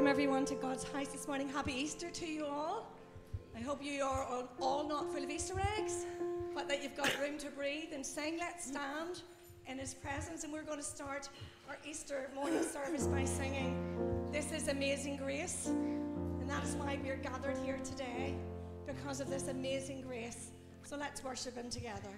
welcome everyone to God's house this morning. Happy Easter to you all. I hope you are all not full of Easter eggs, but that you've got room to breathe and sing. Let's stand in His presence, and we're going to start our Easter morning service by singing This is Amazing Grace. And that is why we're gathered here today, because of this amazing grace. So let's worship Him together.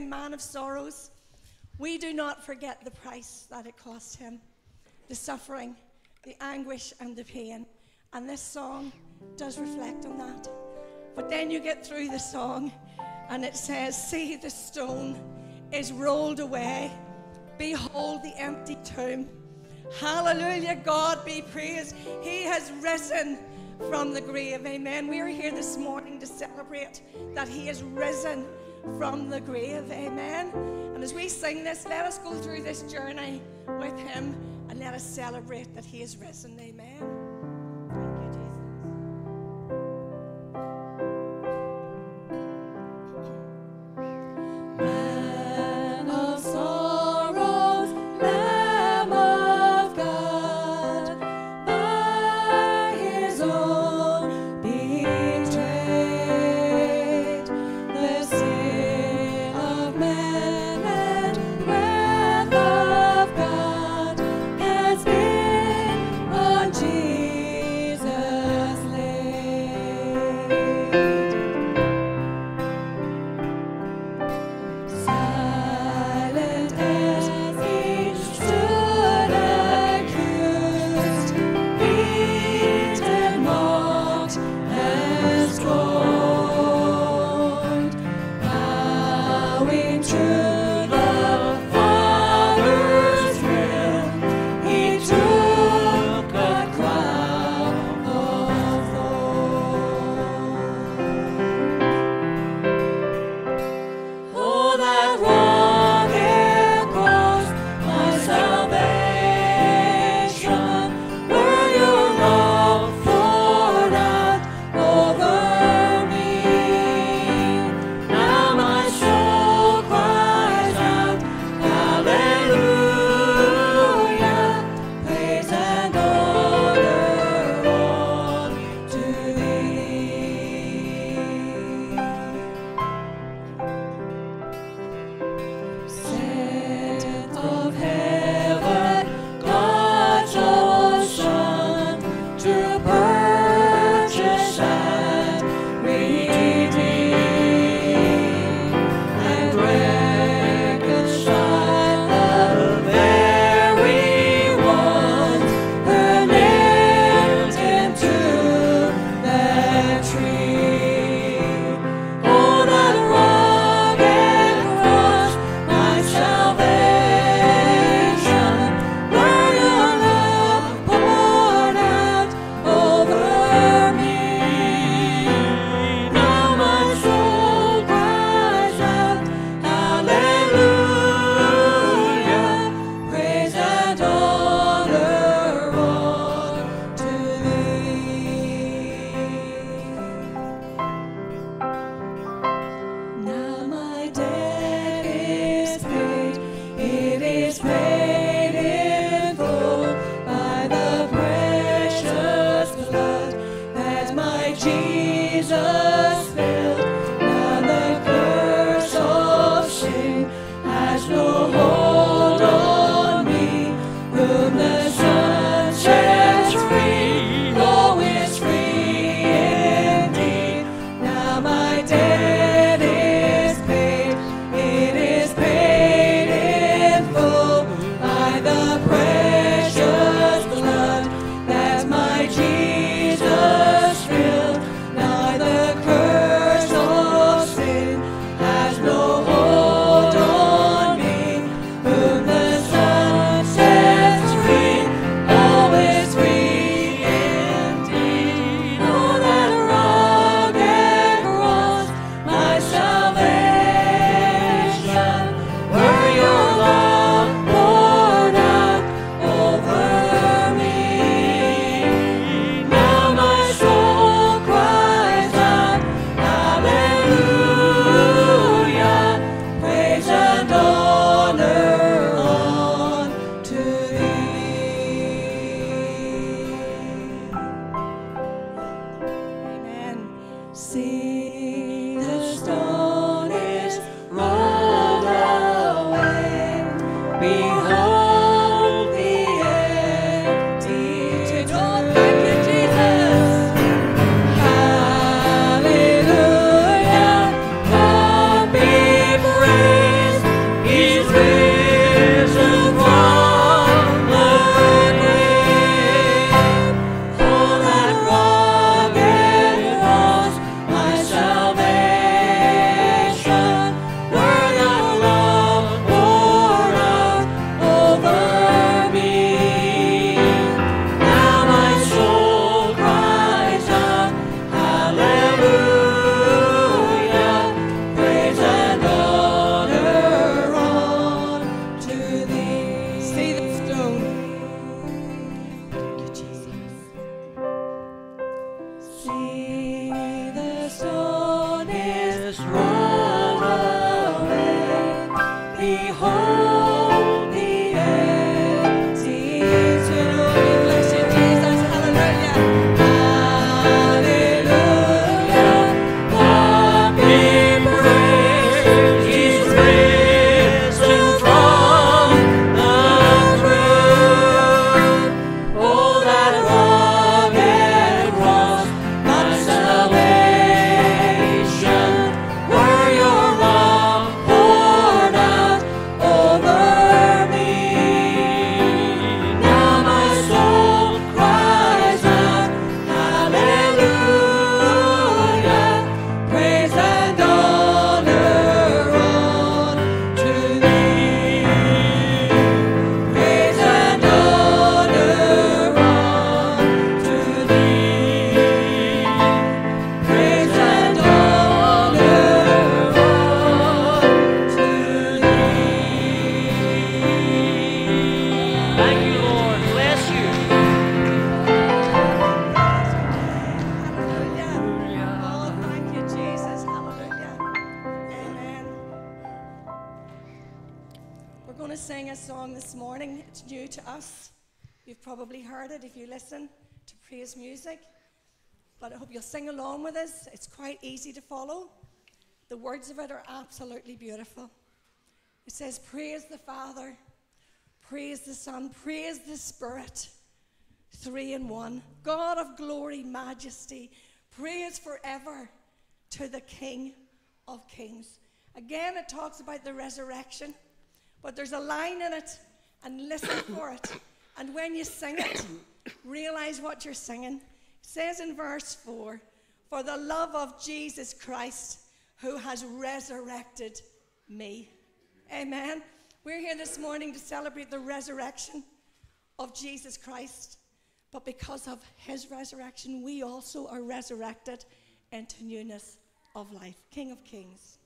Man of Sorrows. We do not forget the price that it cost him, the suffering, the anguish, and the pain. And this song does reflect on that. But then you get through the song and it says, See, the stone is rolled away. Behold the empty tomb. Hallelujah, God be praised. He has risen from the grave. Amen. We are here this morning to celebrate that He is risen from the grave. Amen. And as we sing this, let us go through this journey with Him and let us celebrate that He is risen. Amen. A song this morning. It's new to us. You've probably heard it if you listen to praise music. But I hope you'll sing along with us. It's quite easy to follow. The words of it are absolutely beautiful. It says, Praise the Father, praise the Son, praise the Spirit three in one. God of glory, majesty, praise forever to the King of kings. Again, it talks about the resurrection, but there's a line in it, and listen for it. And when you sing it, realize what you're singing. It says in verse 4 For the love of Jesus Christ, who has resurrected me. Amen. We're here this morning to celebrate the resurrection of Jesus Christ. But because of his resurrection, we also are resurrected into newness of life. King of Kings.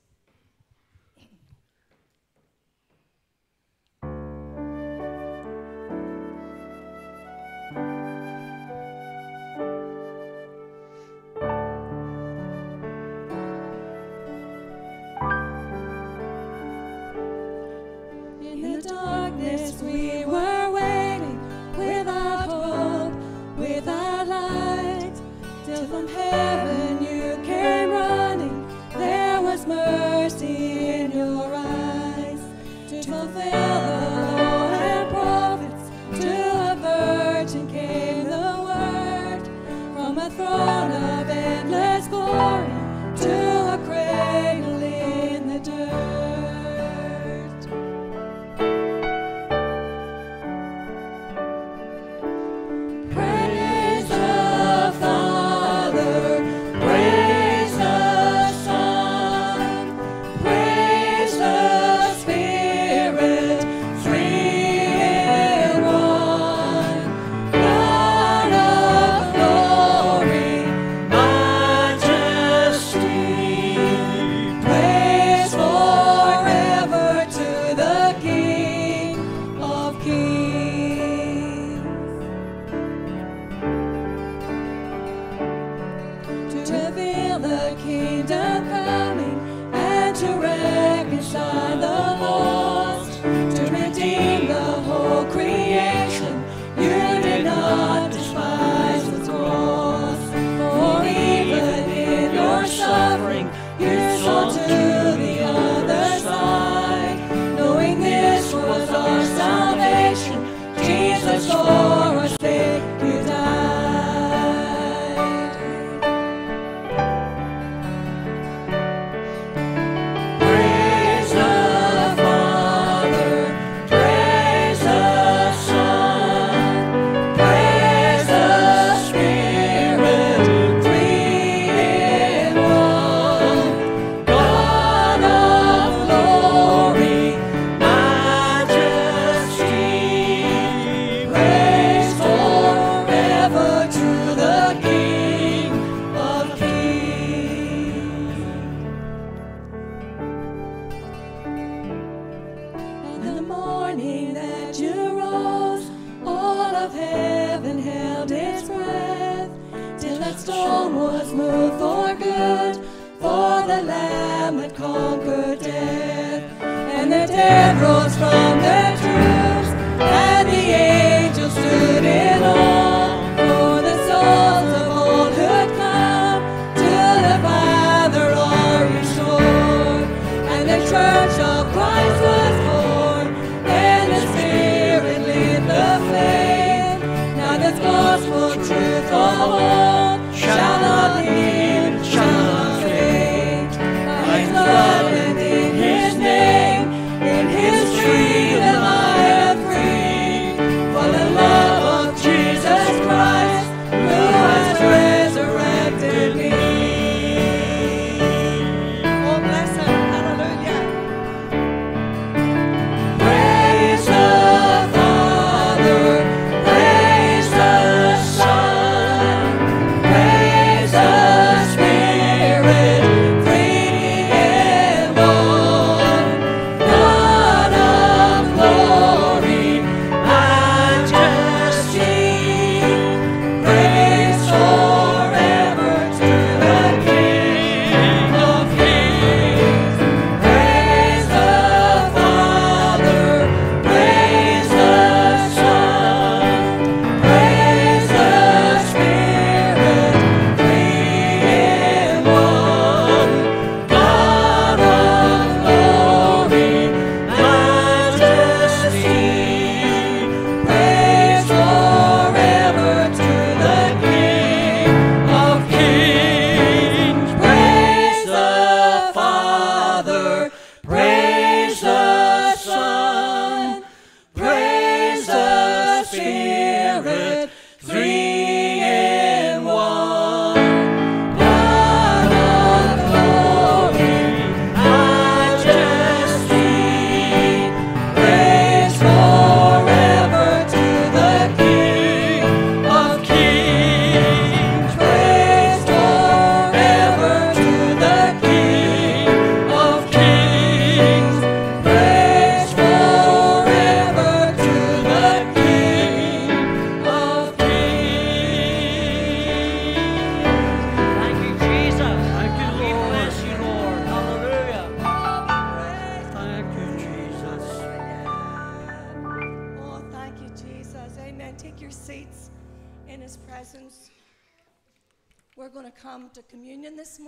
Till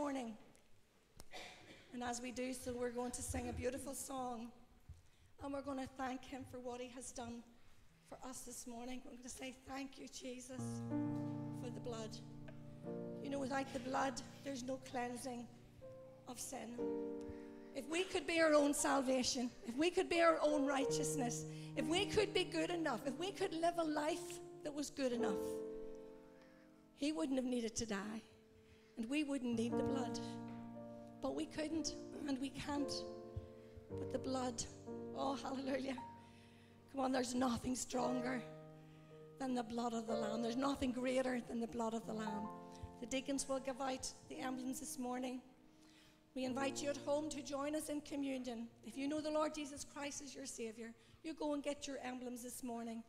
morning. And as we do so, we're going to sing a beautiful song. And we're going to thank Him for what He has done for us this morning. We're going to say, Thank you, Jesus, for the blood. You know, without the blood, there's no cleansing of sin. If we could be our own salvation, if we could be our own righteousness, if we could be good enough, if we could live a life that was good enough, He wouldn't have needed to die. And we wouldn't need the blood. But we couldn't, and we can't. But the blood, oh, hallelujah. Come on, there's nothing stronger than the blood of the Lamb. There's nothing greater than the blood of the Lamb. The deacons will give out the emblems this morning. We invite you at home to join us in communion. If you know the Lord Jesus Christ as your Savior, you go and get your emblems this morning.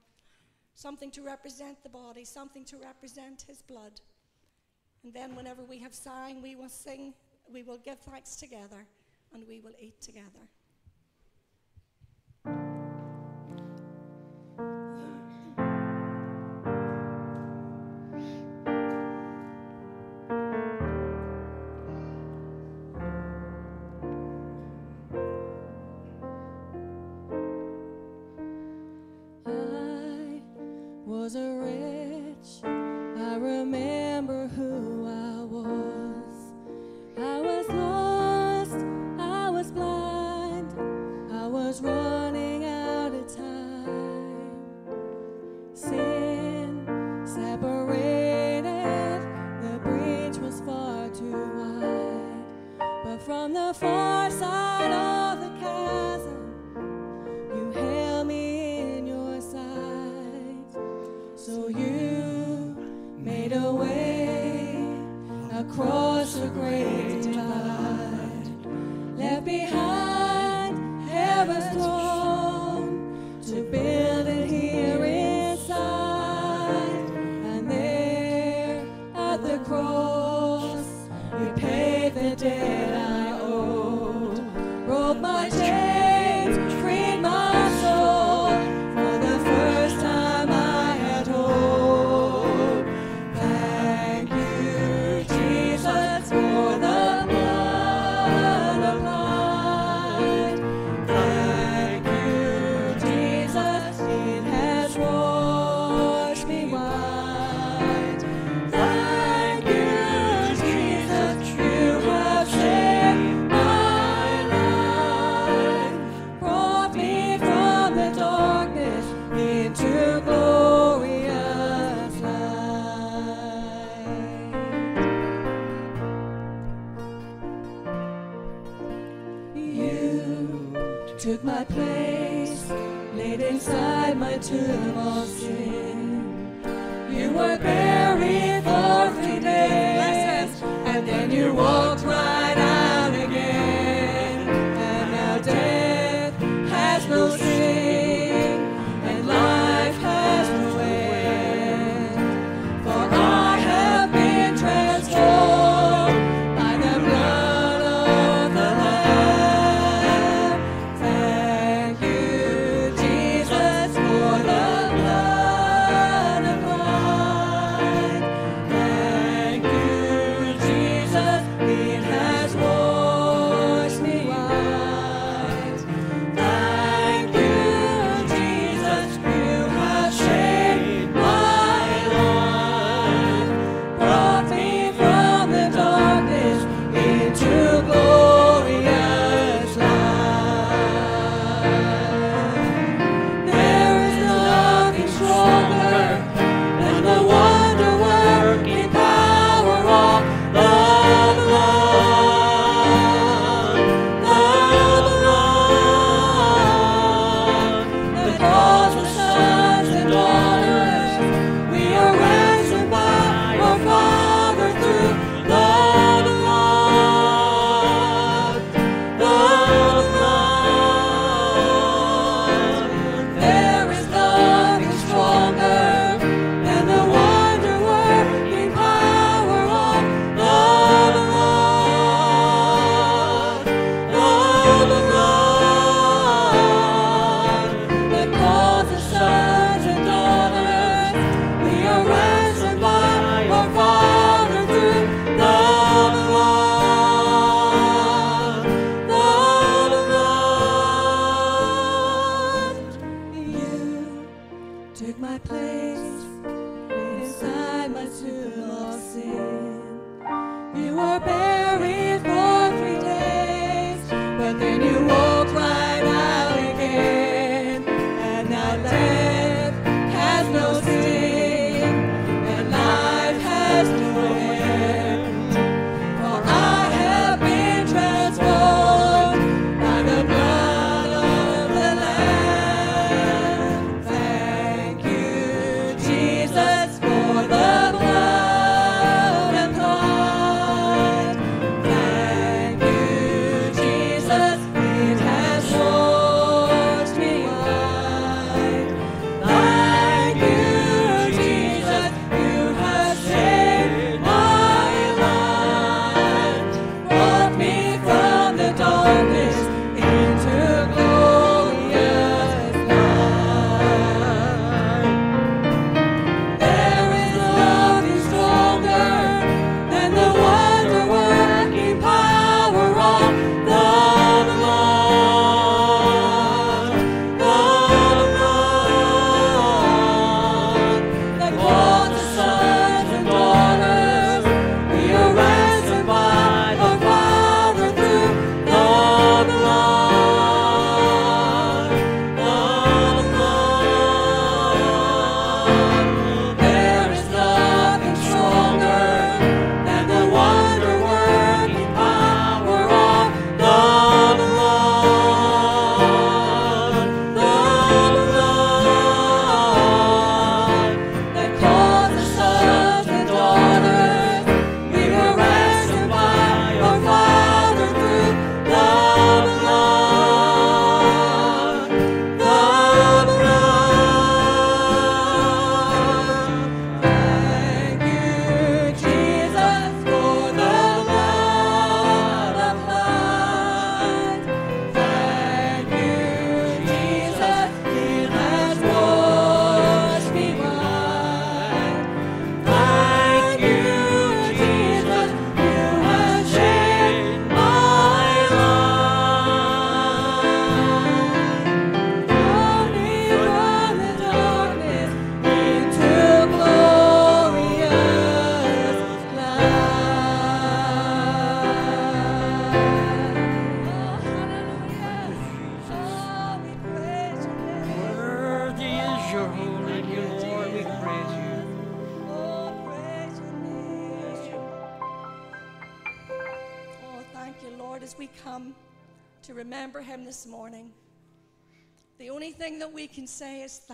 Something to represent the body, something to represent His blood. And then, whenever we have sang, we will sing, we will give thanks together, and we will eat together.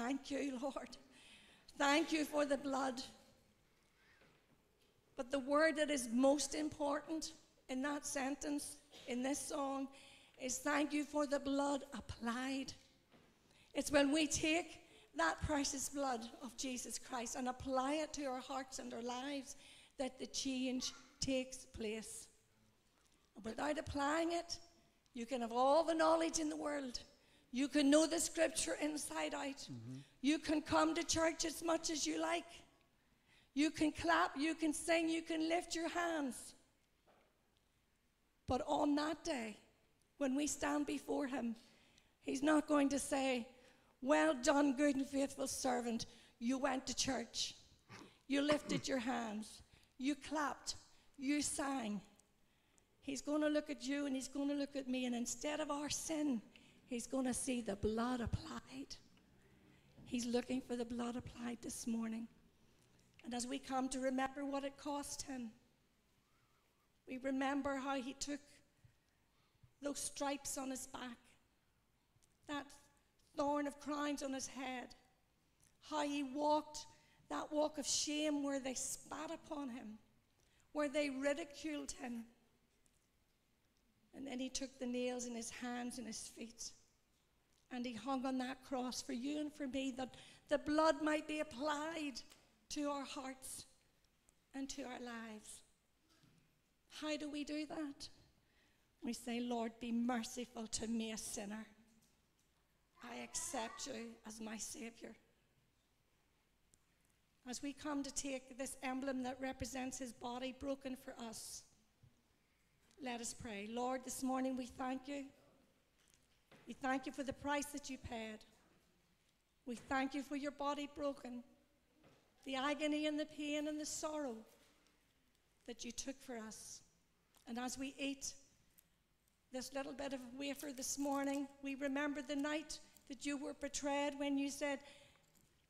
Thank you, Lord. Thank you for the blood. But the word that is most important in that sentence, in this song, is thank you for the blood applied. It's when we take that precious blood of Jesus Christ and apply it to our hearts and our lives that the change takes place. Without applying it, you can have all the knowledge in the world. You can know the scripture inside out. Mm-hmm. You can come to church as much as you like. You can clap, you can sing, you can lift your hands. But on that day, when we stand before Him, He's not going to say, Well done, good and faithful servant. You went to church. You lifted your hands. You clapped. You sang. He's going to look at you and He's going to look at me, and instead of our sin, He's going to see the blood applied. He's looking for the blood applied this morning. And as we come to remember what it cost him, we remember how he took those stripes on his back, that thorn of crowns on his head, how he walked that walk of shame where they spat upon him, where they ridiculed him. And then he took the nails in his hands and his feet and he hung on that cross for you and for me that the blood might be applied to our hearts and to our lives. How do we do that? We say, Lord, be merciful to me, a sinner. I accept you as my Savior. As we come to take this emblem that represents his body broken for us, let us pray. Lord, this morning we thank you we thank you for the price that you paid. We thank you for your body broken, the agony and the pain and the sorrow that you took for us. And as we eat this little bit of wafer this morning, we remember the night that you were betrayed when you said,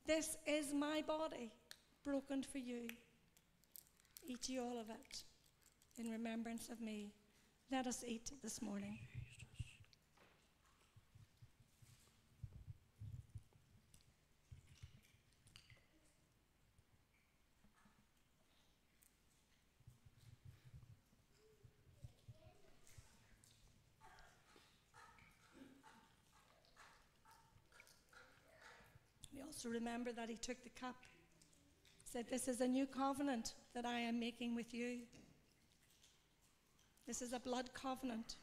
This is my body broken for you. Eat ye all of it in remembrance of me. Let us eat this morning. Also remember that he took the cup, He said, This is a new covenant that I am making with you. This is a blood covenant.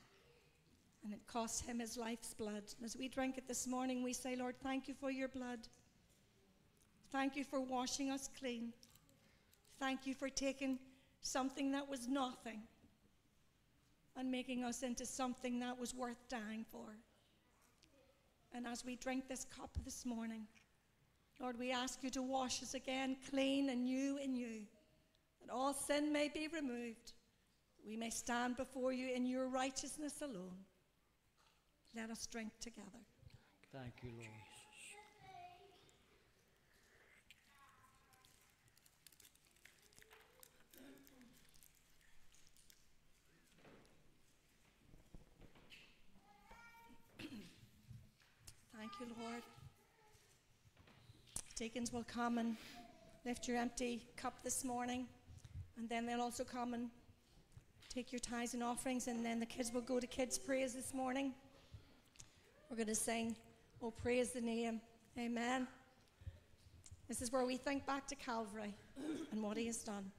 And it cost him his life's blood. As we drink it this morning, we say, Lord, thank you for your blood. Thank you for washing us clean. Thank you for taking something that was nothing and making us into something that was worth dying for. And as we drink this cup this morning, Lord, we ask you to wash us again clean and new in you, that all sin may be removed. We may stand before you in your righteousness alone. Let us drink together. Thank you, Lord. Thank you, Lord. Deacons will come and lift your empty cup this morning, and then they'll also come and take your tithes and offerings, and then the kids will go to kids' praise this morning. We're going to sing, Oh, praise the name. Amen. This is where we think back to Calvary and what he has done.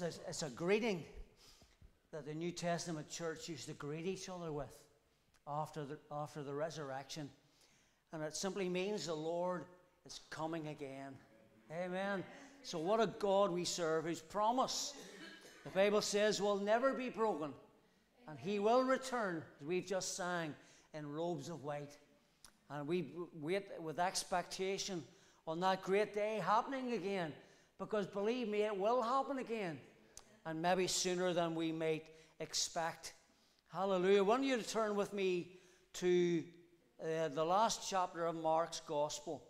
It's a, it's a greeting that the New Testament church used to greet each other with after the, after the resurrection. And it simply means the Lord is coming again. Amen. So, what a God we serve whose promise the Bible says will never be broken. And he will return, as we've just sang, in robes of white. And we wait with expectation on that great day happening again. Because believe me, it will happen again. And maybe sooner than we might expect. Hallelujah. I want you to turn with me to uh, the last chapter of Mark's Gospel.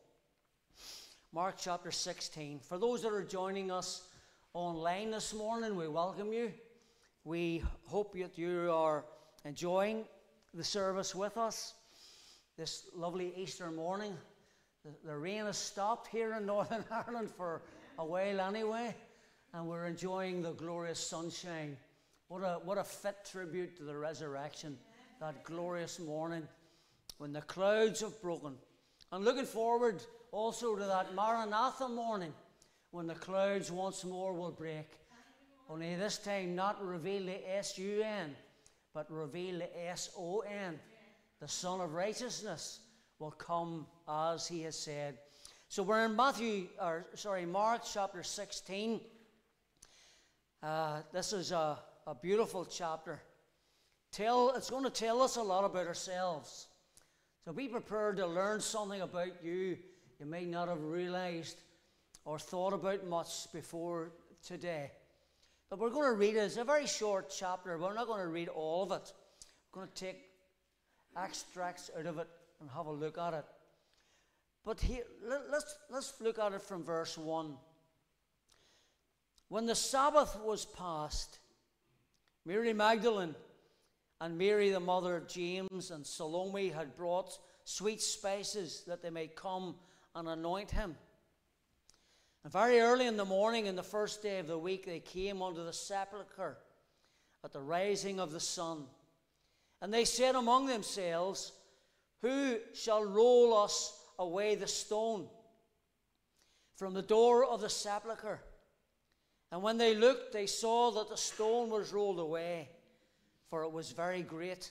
Mark chapter 16. For those that are joining us online this morning, we welcome you. We hope that you are enjoying the service with us this lovely Easter morning. The, the rain has stopped here in Northern Ireland for a while anyway, and we're enjoying the glorious sunshine. What a, what a fit tribute to the resurrection, that glorious morning when the clouds have broken. And looking forward also to that Maranatha morning when the clouds once more will break. Only this time not reveal the S U N, but reveal the S O N. The Son of Righteousness will come as he has said. So we're in Matthew, or sorry, Mark chapter 16. Uh, this is a, a beautiful chapter. Tell, it's going to tell us a lot about ourselves. So be prepared to learn something about you you may not have realized or thought about much before today. But we're going to read it. It's a very short chapter. We're not going to read all of it. We're going to take extracts out of it and have a look at it. But here, let, let's, let's look at it from verse 1. When the Sabbath was past, Mary Magdalene and Mary, the mother of James, and Salome had brought sweet spices that they might come and anoint him. And very early in the morning, in the first day of the week, they came unto the sepulchre at the rising of the sun. And they said among themselves, Who shall roll us away the stone from the door of the sepulchre? And when they looked, they saw that the stone was rolled away, for it was very great.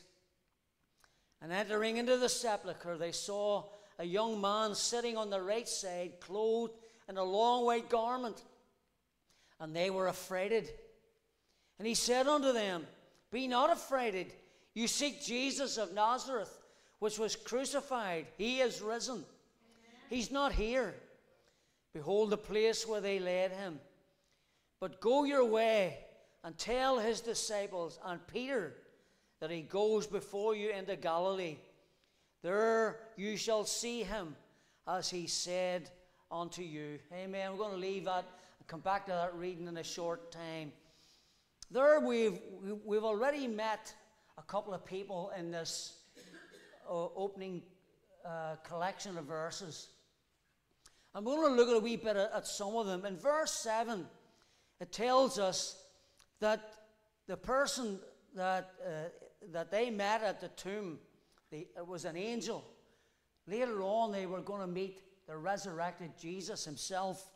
And entering into the sepulchre, they saw a young man sitting on the right side, clothed in a long white garment. And they were affrighted. And he said unto them, Be not affrighted. You seek Jesus of Nazareth, which was crucified. He is risen. He's not here. Behold the place where they laid him. But go your way and tell his disciples and Peter that he goes before you into Galilee. There you shall see him as he said unto you. Amen. We're going to leave that and come back to that reading in a short time. There we've, we've already met a couple of people in this uh, opening uh, collection of verses. I'm going to look at a wee bit at, at some of them. In verse 7, it tells us that the person that, uh, that they met at the tomb the, it was an angel. Later on, they were going to meet the resurrected Jesus himself.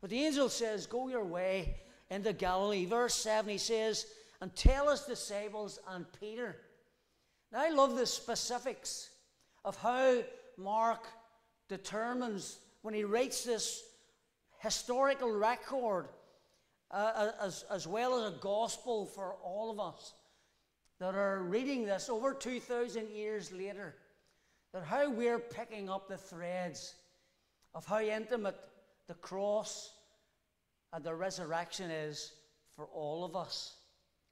But the angel says, Go your way into Galilee. Verse 7, he says, And tell his disciples and Peter. Now, I love the specifics of how Mark determines when he writes this historical record as, as well as a gospel for all of us that are reading this over 2,000 years later, that how we're picking up the threads of how intimate the cross and the resurrection is for all of us.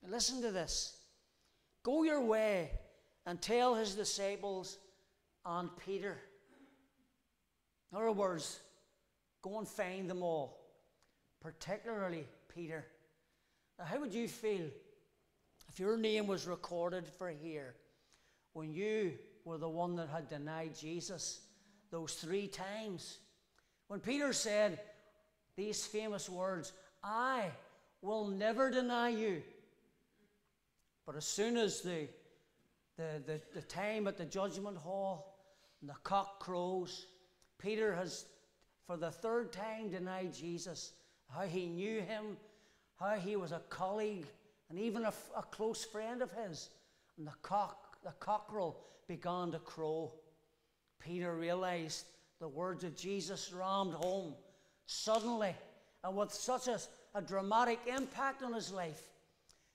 Listen to this. Go your way and tell his disciples and Peter. In other words, go and find them all, particularly Peter. Now, how would you feel if your name was recorded for here when you were the one that had denied Jesus those three times? When Peter said these famous words, I will never deny you. But as soon as the, the, the, the time at the judgment hall and the cock crows, Peter has, for the third time, denied Jesus. How he knew him, how he was a colleague, and even a, a close friend of his. And the cock, the cockerel began to crow. Peter realized the words of Jesus rammed home suddenly and with such a, a dramatic impact on his life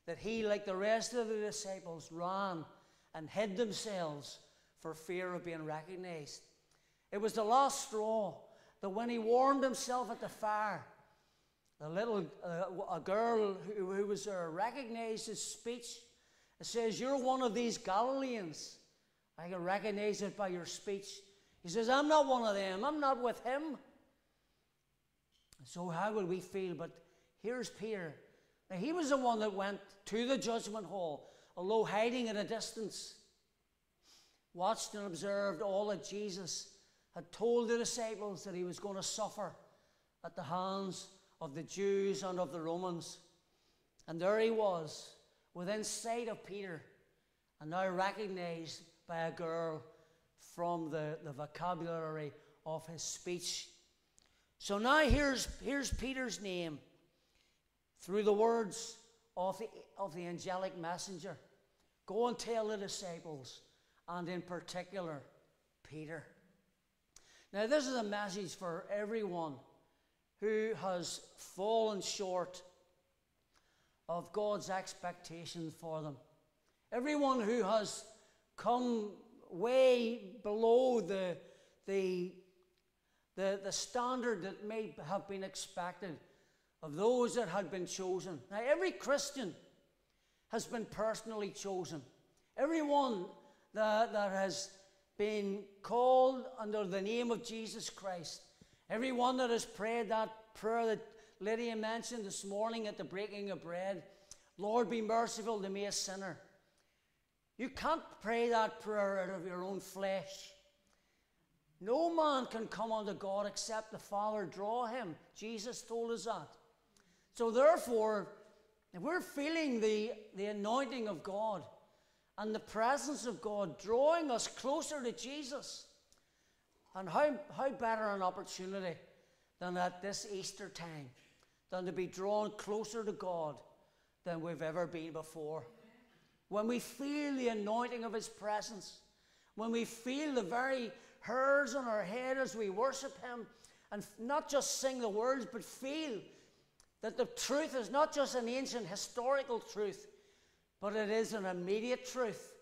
that he, like the rest of the disciples, ran and hid themselves for fear of being recognized. It was the last straw that when he warmed himself at the fire, a little uh, a girl who, who was recognized his speech. It says, You're one of these Galileans. I can recognize it by your speech. He says, I'm not one of them. I'm not with him. So, how will we feel? But here's Peter. Now, he was the one that went to the judgment hall, although hiding at a distance, watched and observed all that Jesus had told the disciples that he was going to suffer at the hands of the Jews and of the Romans. And there he was, within sight of Peter, and now recognized by a girl from the, the vocabulary of his speech. So now here's, here's Peter's name through the words of the, of the angelic messenger. Go and tell the disciples, and in particular, Peter. Now, this is a message for everyone who has fallen short of God's expectation for them. Everyone who has come way below the, the, the, the standard that may have been expected of those that had been chosen. Now, every Christian has been personally chosen. Everyone that, that has been called under the name of Jesus Christ, everyone that has prayed that prayer that Lydia mentioned this morning at the breaking of bread, Lord, be merciful to me, a sinner. You can't pray that prayer out of your own flesh. No man can come unto God except the Father draw him. Jesus told us that. So, therefore, if we're feeling the, the anointing of God and the presence of God drawing us closer to Jesus, and how, how better an opportunity than at this Easter time than to be drawn closer to God than we've ever been before? When we feel the anointing of His presence, when we feel the very hairs on our head as we worship Him, and not just sing the words, but feel that the truth is not just an ancient historical truth, but it is an immediate truth.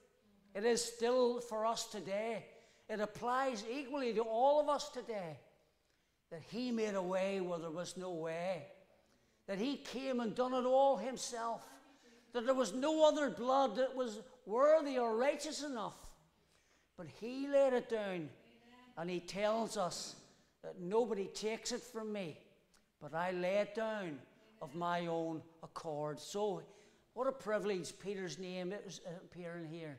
It is still for us today. It applies equally to all of us today. That He made a way where there was no way. That He came and done it all Himself. That there was no other blood that was worthy or righteous enough. But He laid it down. And He tells us that nobody takes it from me, but I lay it down of my own accord. So, what a privilege Peter's name is uh, appearing here.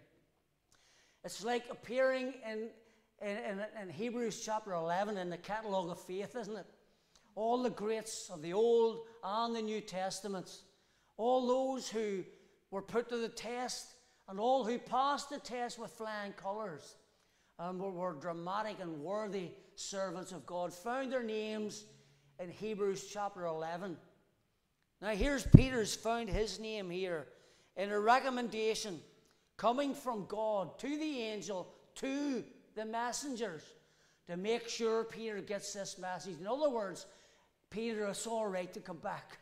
It's like appearing in, in, in, Hebrews chapter 11 in the catalogue of faith, isn't it? All the greats of the Old and the New Testaments, all those who were put to the test, and all who passed the test with flying colours and were, were dramatic and worthy servants of God, found their names in Hebrews chapter 11. Now, here's Peter's found his name here in a recommendation coming from God to the angel, to the messengers, to make sure Peter gets this message. In other words, Peter, it's all right to come back.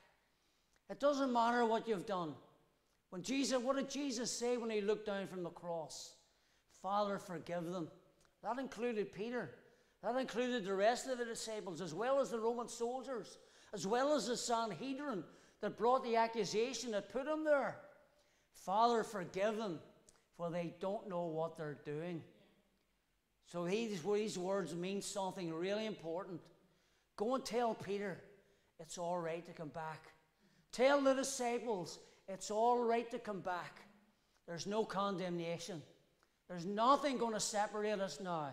It doesn't matter what you've done. When Jesus, what did Jesus say when he looked down from the cross? Father, forgive them. That included Peter. That included the rest of the disciples, as well as the Roman soldiers, as well as the Sanhedrin that brought the accusation that put him there. Father, forgive them, for they don't know what they're doing. So these, these words mean something really important. Go and tell Peter it's all right to come back. Tell the disciples it's all right to come back. There's no condemnation. There's nothing going to separate us now.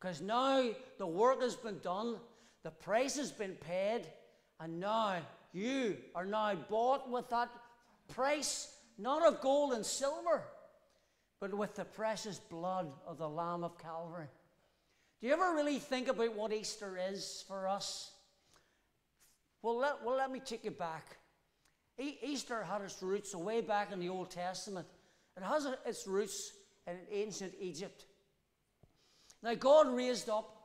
Because now the work has been done, the price has been paid, and now you are now bought with that price, not of gold and silver, but with the precious blood of the Lamb of Calvary. Do you ever really think about what Easter is for us? Well, let, well, let me take you back. E- Easter had its roots way back in the Old Testament. It has its roots in ancient Egypt. Now, God raised up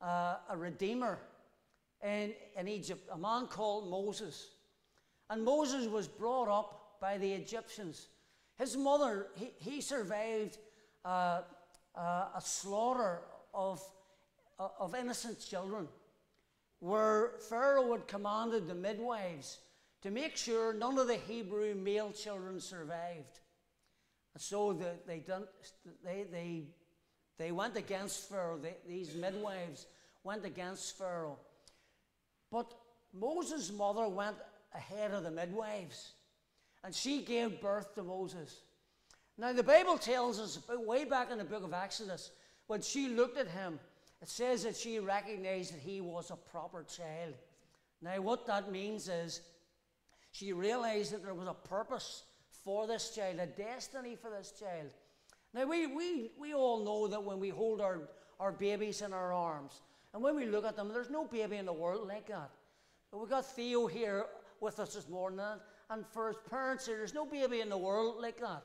uh, a redeemer in, in Egypt, a man called Moses. And Moses was brought up by the Egyptians. His mother, he, he survived uh, uh, a slaughter of, uh, of innocent children, where Pharaoh had commanded the midwives to make sure none of the Hebrew male children survived. And so the, they, they, they, they went against Pharaoh. They, these midwives went against Pharaoh. But Moses' mother went ahead of the midwives, and she gave birth to Moses. Now, the Bible tells us way back in the book of Exodus, when she looked at him, it says that she recognized that he was a proper child. Now, what that means is she realized that there was a purpose for this child, a destiny for this child. Now, we, we, we all know that when we hold our, our babies in our arms, and when we look at them, there's no baby in the world like that. But we've got Theo here with us this morning, and for his parents here, there's no baby in the world like that.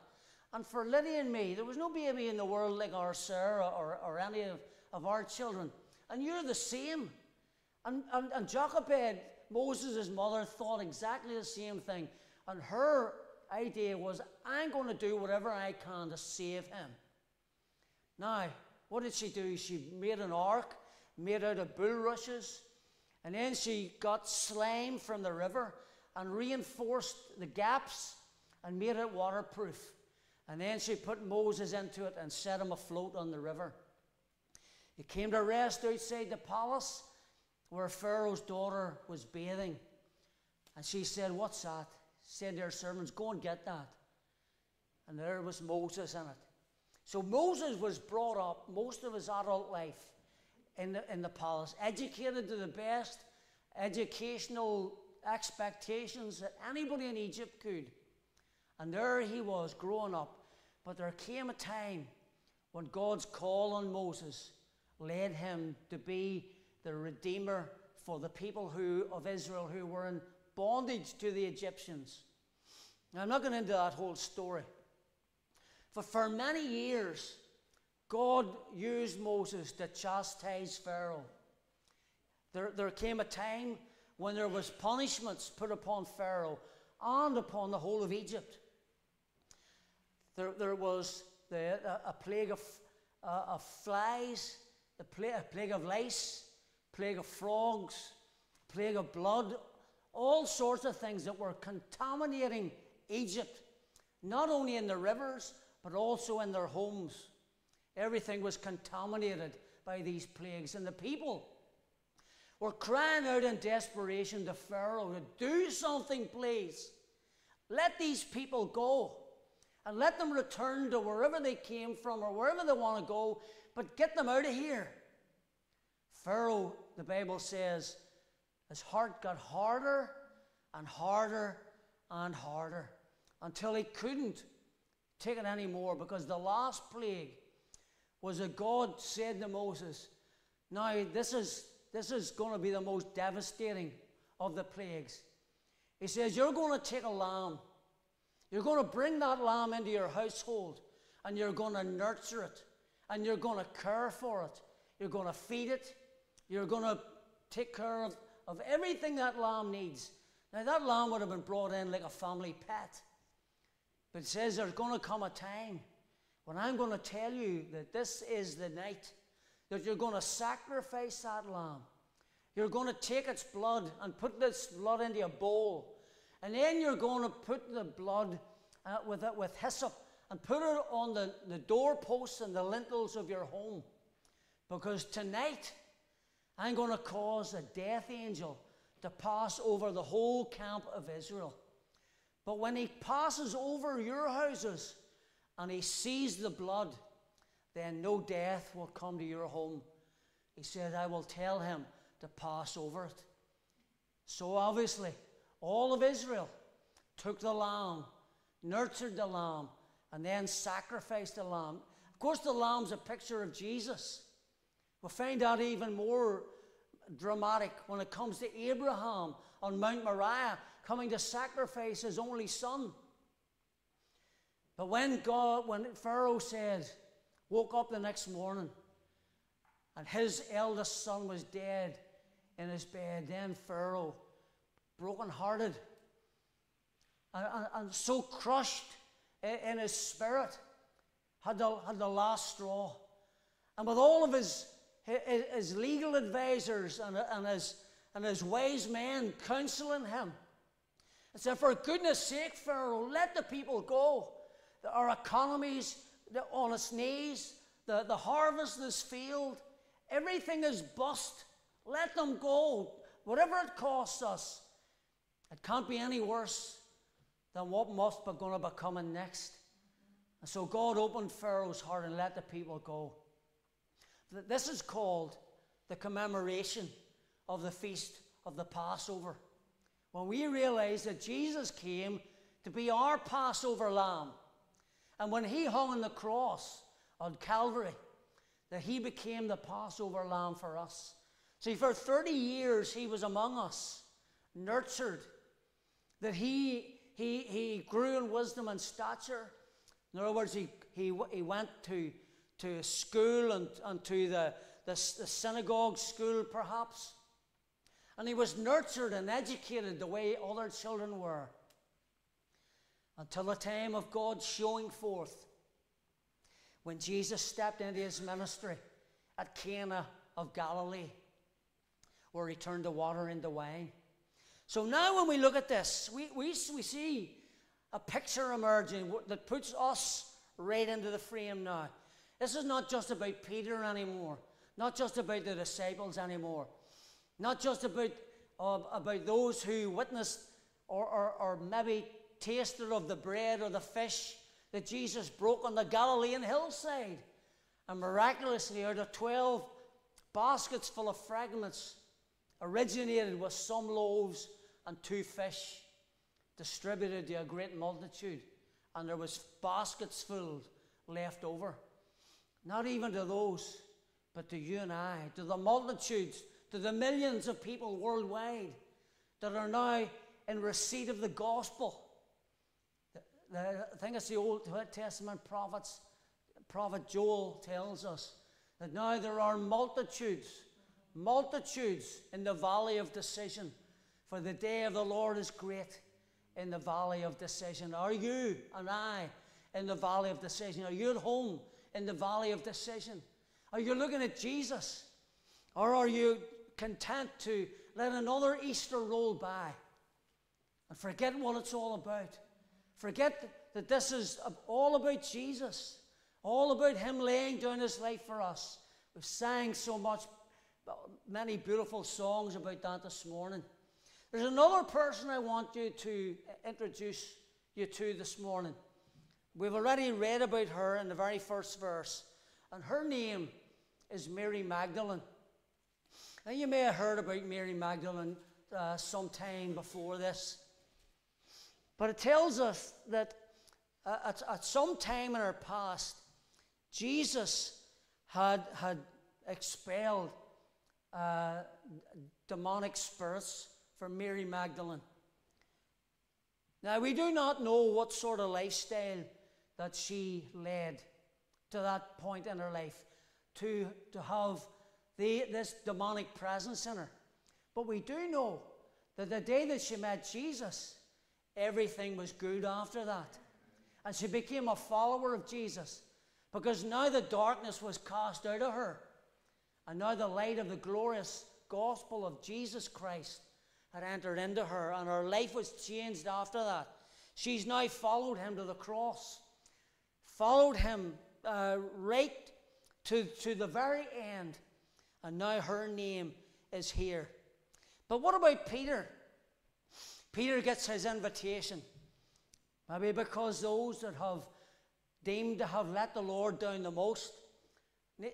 And for Lydia and me, there was no baby in the world like our Sarah or, or any of, of our children. And you're the same. And, and, and Jochebed, Moses' mother, thought exactly the same thing. And her idea was, I'm going to do whatever I can to save him. Now, what did she do? She made an ark made out of bulrushes, and then she got slime from the river and reinforced the gaps and made it waterproof. And then she put Moses into it and set him afloat on the river. He came to rest outside the palace where Pharaoh's daughter was bathing. And she said, What's that? Said to her servants, Go and get that. And there was Moses in it. So Moses was brought up most of his adult life in the, in the palace, educated to the best educational expectations that anybody in Egypt could. And there he was growing up. But there came a time when God's call on Moses led him to be the redeemer for the people who, of Israel who were in bondage to the Egyptians. Now, I'm not going into that whole story. But for many years, God used Moses to chastise Pharaoh. There, there came a time when there was punishments put upon Pharaoh and upon the whole of Egypt. There, there was the, a, a plague of, uh, of flies, a, a plague of lice, plague of frogs, plague of blood, all sorts of things that were contaminating Egypt, not only in the rivers, but also in their homes. Everything was contaminated by these plagues, and the people were crying out in desperation to Pharaoh to do something, please. Let these people go and let them return to wherever they came from or wherever they want to go, but get them out of here. Pharaoh, the Bible says, his heart got harder and harder and harder until he couldn't take it anymore because the last plague was that God said to Moses, Now, this is, this is going to be the most devastating of the plagues. He says, You're going to take a lamb, you're going to bring that lamb into your household, and you're going to nurture it, and you're going to care for it, you're going to feed it, you're going to take care of, of everything that lamb needs. Now, that lamb would have been brought in like a family pet. But it says there's going to come a time when I'm going to tell you that this is the night that you're going to sacrifice that lamb. You're going to take its blood and put this blood into a bowl. And then you're going to put the blood uh, with, it, with hyssop and put it on the, the doorposts and the lintels of your home. Because tonight, I'm going to cause a death angel to pass over the whole camp of Israel. But when he passes over your houses and he sees the blood, then no death will come to your home. He said, I will tell him to pass over it. So obviously, all of Israel took the lamb, nurtured the lamb, and then sacrificed the lamb. Of course, the lamb's a picture of Jesus. we find out even more dramatic when it comes to Abraham on Mount Moriah coming to sacrifice his only son. But when God, when Pharaoh said, woke up the next morning and his eldest son was dead in his bed, then Pharaoh, broken-hearted and, and, and so crushed in, in his spirit, had the, had the last straw. And with all of his, his, his legal advisors and, and, his, and his wise men counseling him, and said, For goodness sake, Pharaoh, let the people go. Our economy's on its knees, the, the harvest is field, everything is bust. Let them go, whatever it costs us. It can't be any worse than what must be going to be coming next. And so God opened Pharaoh's heart and let the people go. This is called the commemoration of the feast of the Passover. When we realize that Jesus came to be our Passover lamb, and when he hung on the cross on Calvary, that he became the Passover lamb for us. See, for 30 years he was among us, nurtured, that he, he, he grew in wisdom and stature. In other words, he, he, he went to, to school and, and to the, the, the synagogue school, perhaps. And he was nurtured and educated the way other children were until the time of God showing forth when Jesus stepped into his ministry at Cana of Galilee, where he turned the water into wine. So now, when we look at this, we, we, we see a picture emerging that puts us right into the frame now. This is not just about Peter anymore, not just about the disciples anymore, not just about, uh, about those who witnessed or, or, or maybe tasted of the bread or the fish that Jesus broke on the Galilean hillside. And miraculously, out of 12 baskets full of fragments, originated with some loaves and two fish, distributed to a great multitude. And there was baskets full left over. Not even to those, but to you and I, to the multitudes, to the millions of people worldwide that are now in receipt of the gospel the, I think it's the Old Testament prophets, prophet Joel tells us that now there are multitudes, multitudes in the valley of decision, for the day of the Lord is great in the valley of decision. Are you and I in the valley of decision? Are you at home in the valley of decision? Are you looking at Jesus? Or are you content to let another Easter roll by and forget what it's all about? Forget that this is all about Jesus, all about Him laying down His life for us. We've sang so much, many beautiful songs about that this morning. There's another person I want you to introduce you to this morning. We've already read about her in the very first verse, and her name is Mary Magdalene. Now, you may have heard about Mary Magdalene uh, some time before this. But it tells us that at, at some time in our past, Jesus had, had expelled uh, demonic spirits from Mary Magdalene. Now, we do not know what sort of lifestyle that she led to that point in her life to, to have the, this demonic presence in her. But we do know that the day that she met Jesus, Everything was good after that. And she became a follower of Jesus because now the darkness was cast out of her. And now the light of the glorious gospel of Jesus Christ had entered into her, and her life was changed after that. She's now followed him to the cross, followed him uh, right to, to the very end, and now her name is here. But what about Peter? Peter gets his invitation. Maybe because those that have deemed to have let the Lord down the most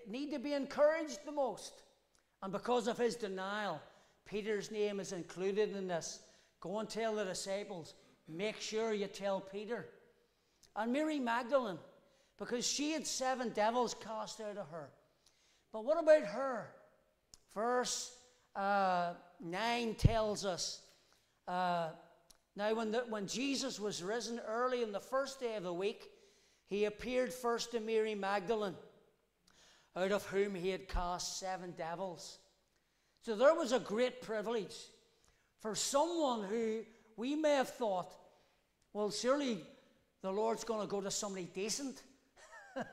need to be encouraged the most. And because of his denial, Peter's name is included in this. Go and tell the disciples. Make sure you tell Peter. And Mary Magdalene, because she had seven devils cast out of her. But what about her? Verse uh, 9 tells us uh, now, when, the, when Jesus was risen early in the first day of the week, he appeared first to Mary Magdalene, out of whom he had cast seven devils. So there was a great privilege for someone who we may have thought, well, surely the Lord's going to go to somebody decent.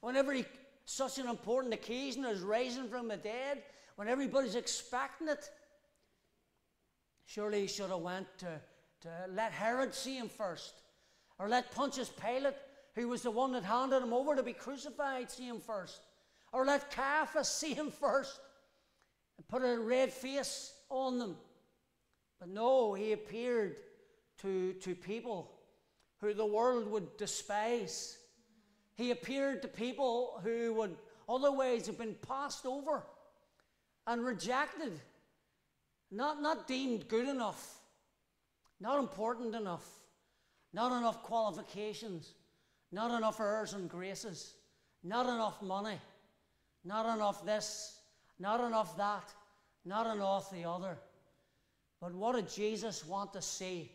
Whenever he, such an important occasion is rising from the dead, when everybody's expecting it, surely he should have went to, to let Herod see him first, or let Pontius Pilate, who was the one that handed him over to be crucified, see him first, or let Caiaphas see him first, and put a red face on them. But no, he appeared to, to people who the world would despise. He appeared to people who would otherwise have been passed over and rejected, not, not deemed good enough, not important enough, not enough qualifications, not enough errors and graces, not enough money, not enough this, not enough that, not enough the other. But what did Jesus want to see?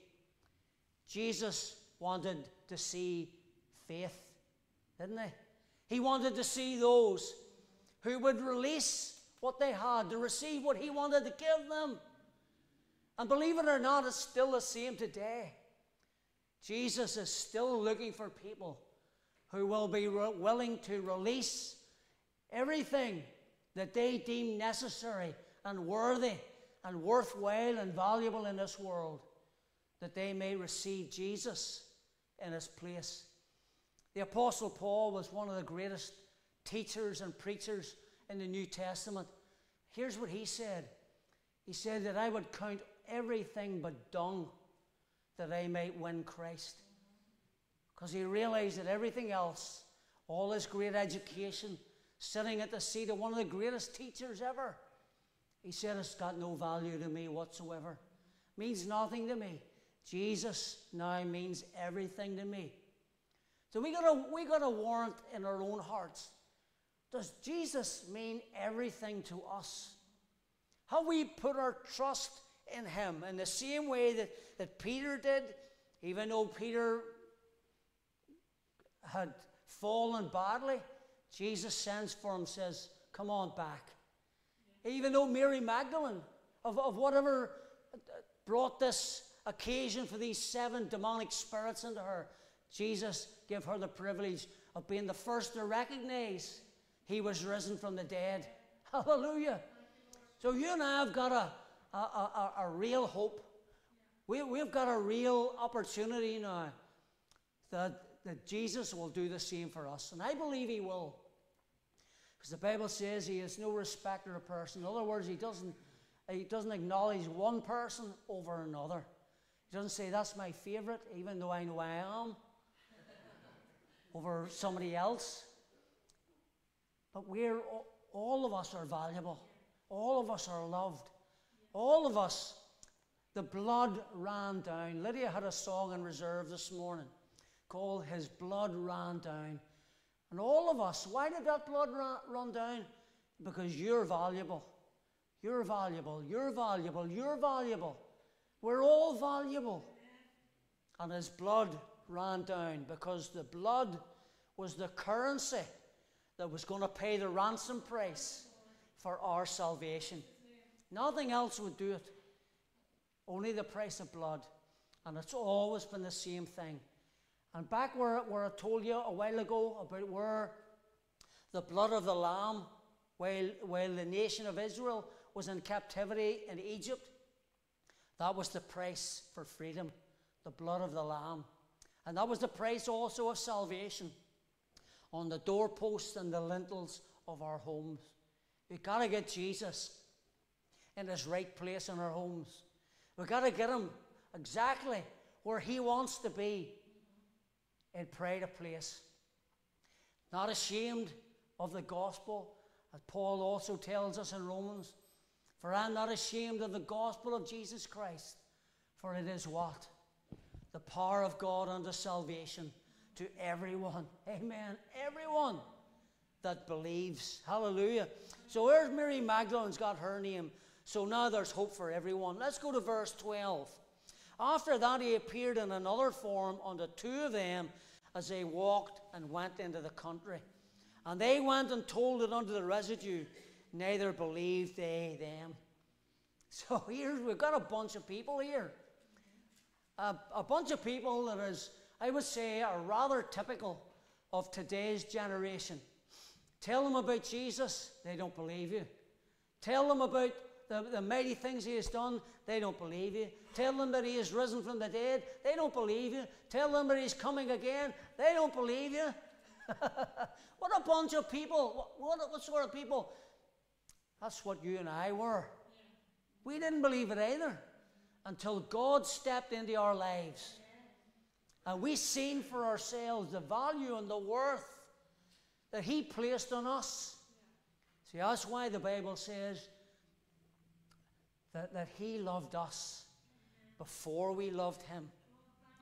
Jesus wanted to see faith, didn't he? He wanted to see those who would release what they had, to receive what He wanted to give them. And believe it or not, it's still the same today. Jesus is still looking for people who will be re- willing to release everything that they deem necessary and worthy and worthwhile and valuable in this world, that they may receive Jesus in his place. The Apostle Paul was one of the greatest teachers and preachers in the New Testament. Here's what he said He said that I would count everything but dung that I might win Christ. Because he realized that everything else, all his great education, sitting at the seat of one of the greatest teachers ever, he said it's got no value to me whatsoever. Means nothing to me. Jesus now means everything to me. So we got a we got a warrant in our own hearts does Jesus mean everything to us? Have we put our trust in him in the same way that, that Peter did, even though Peter had fallen badly? Jesus sends for him, says, Come on back. Even though Mary Magdalene, of, of whatever brought this occasion for these seven demonic spirits into her, Jesus gave her the privilege of being the first to recognize he was risen from the dead. Hallelujah. So you and I have got a, a, a, a real hope. We, we've got a real opportunity now that, that Jesus will do the same for us. And I believe he will. Because the Bible says he is no respecter of a person. In other words, he doesn't, he doesn't acknowledge one person over another. He doesn't say, that's my favorite, even though I know I am, over somebody else. But we're, all of us are valuable. All of us are loved. All of us, the blood ran down. Lydia had a song in reserve this morning called His Blood Ran Down. And all of us, why did that blood run down? Because you're valuable. You're valuable. You're valuable. You're valuable. We're all valuable. And His blood ran down because the blood was the currency that was going to pay the ransom price for our salvation. Nothing else would do it, only the price of blood. And it's always been the same thing. And back where, where I told you a while ago about where the blood of the Lamb, while, while the nation of Israel was in captivity in Egypt, that was the price for freedom. the blood of the Lamb. And that was the price also of salvation on the doorposts and the lintels of our homes. We've got to get Jesus in his right place in our homes. We've got to get him exactly where he wants to be in pride of place. Not ashamed of the gospel, as Paul also tells us in Romans. For I'm not ashamed of the gospel of Jesus Christ, for it is what? The power of God unto salvation to everyone. Amen. Everyone that believes. Hallelujah. So where's Mary Magdalene's got her name. So now there's hope for everyone. Let's go to verse 12. After that, he appeared in another form unto two of them as they walked and went into the country. And they went and told it unto the residue, neither believed they them. So here we've got a bunch of people here. A, a bunch of people that is, I would say, are rather typical of today's generation. Tell them about Jesus, they don't believe you. Tell them about the, the mighty things he has done, they don't believe you. Tell them that he is risen from the dead, they don't believe you. Tell them that he's coming again, they don't believe you. what a bunch of people. What, what, what, sort of people? That's what you and I were. We didn't believe it either until God stepped into our lives. And we seen for ourselves the value and the worth that He placed on us. See, that's why the Bible says that, that He loved us before we loved Him.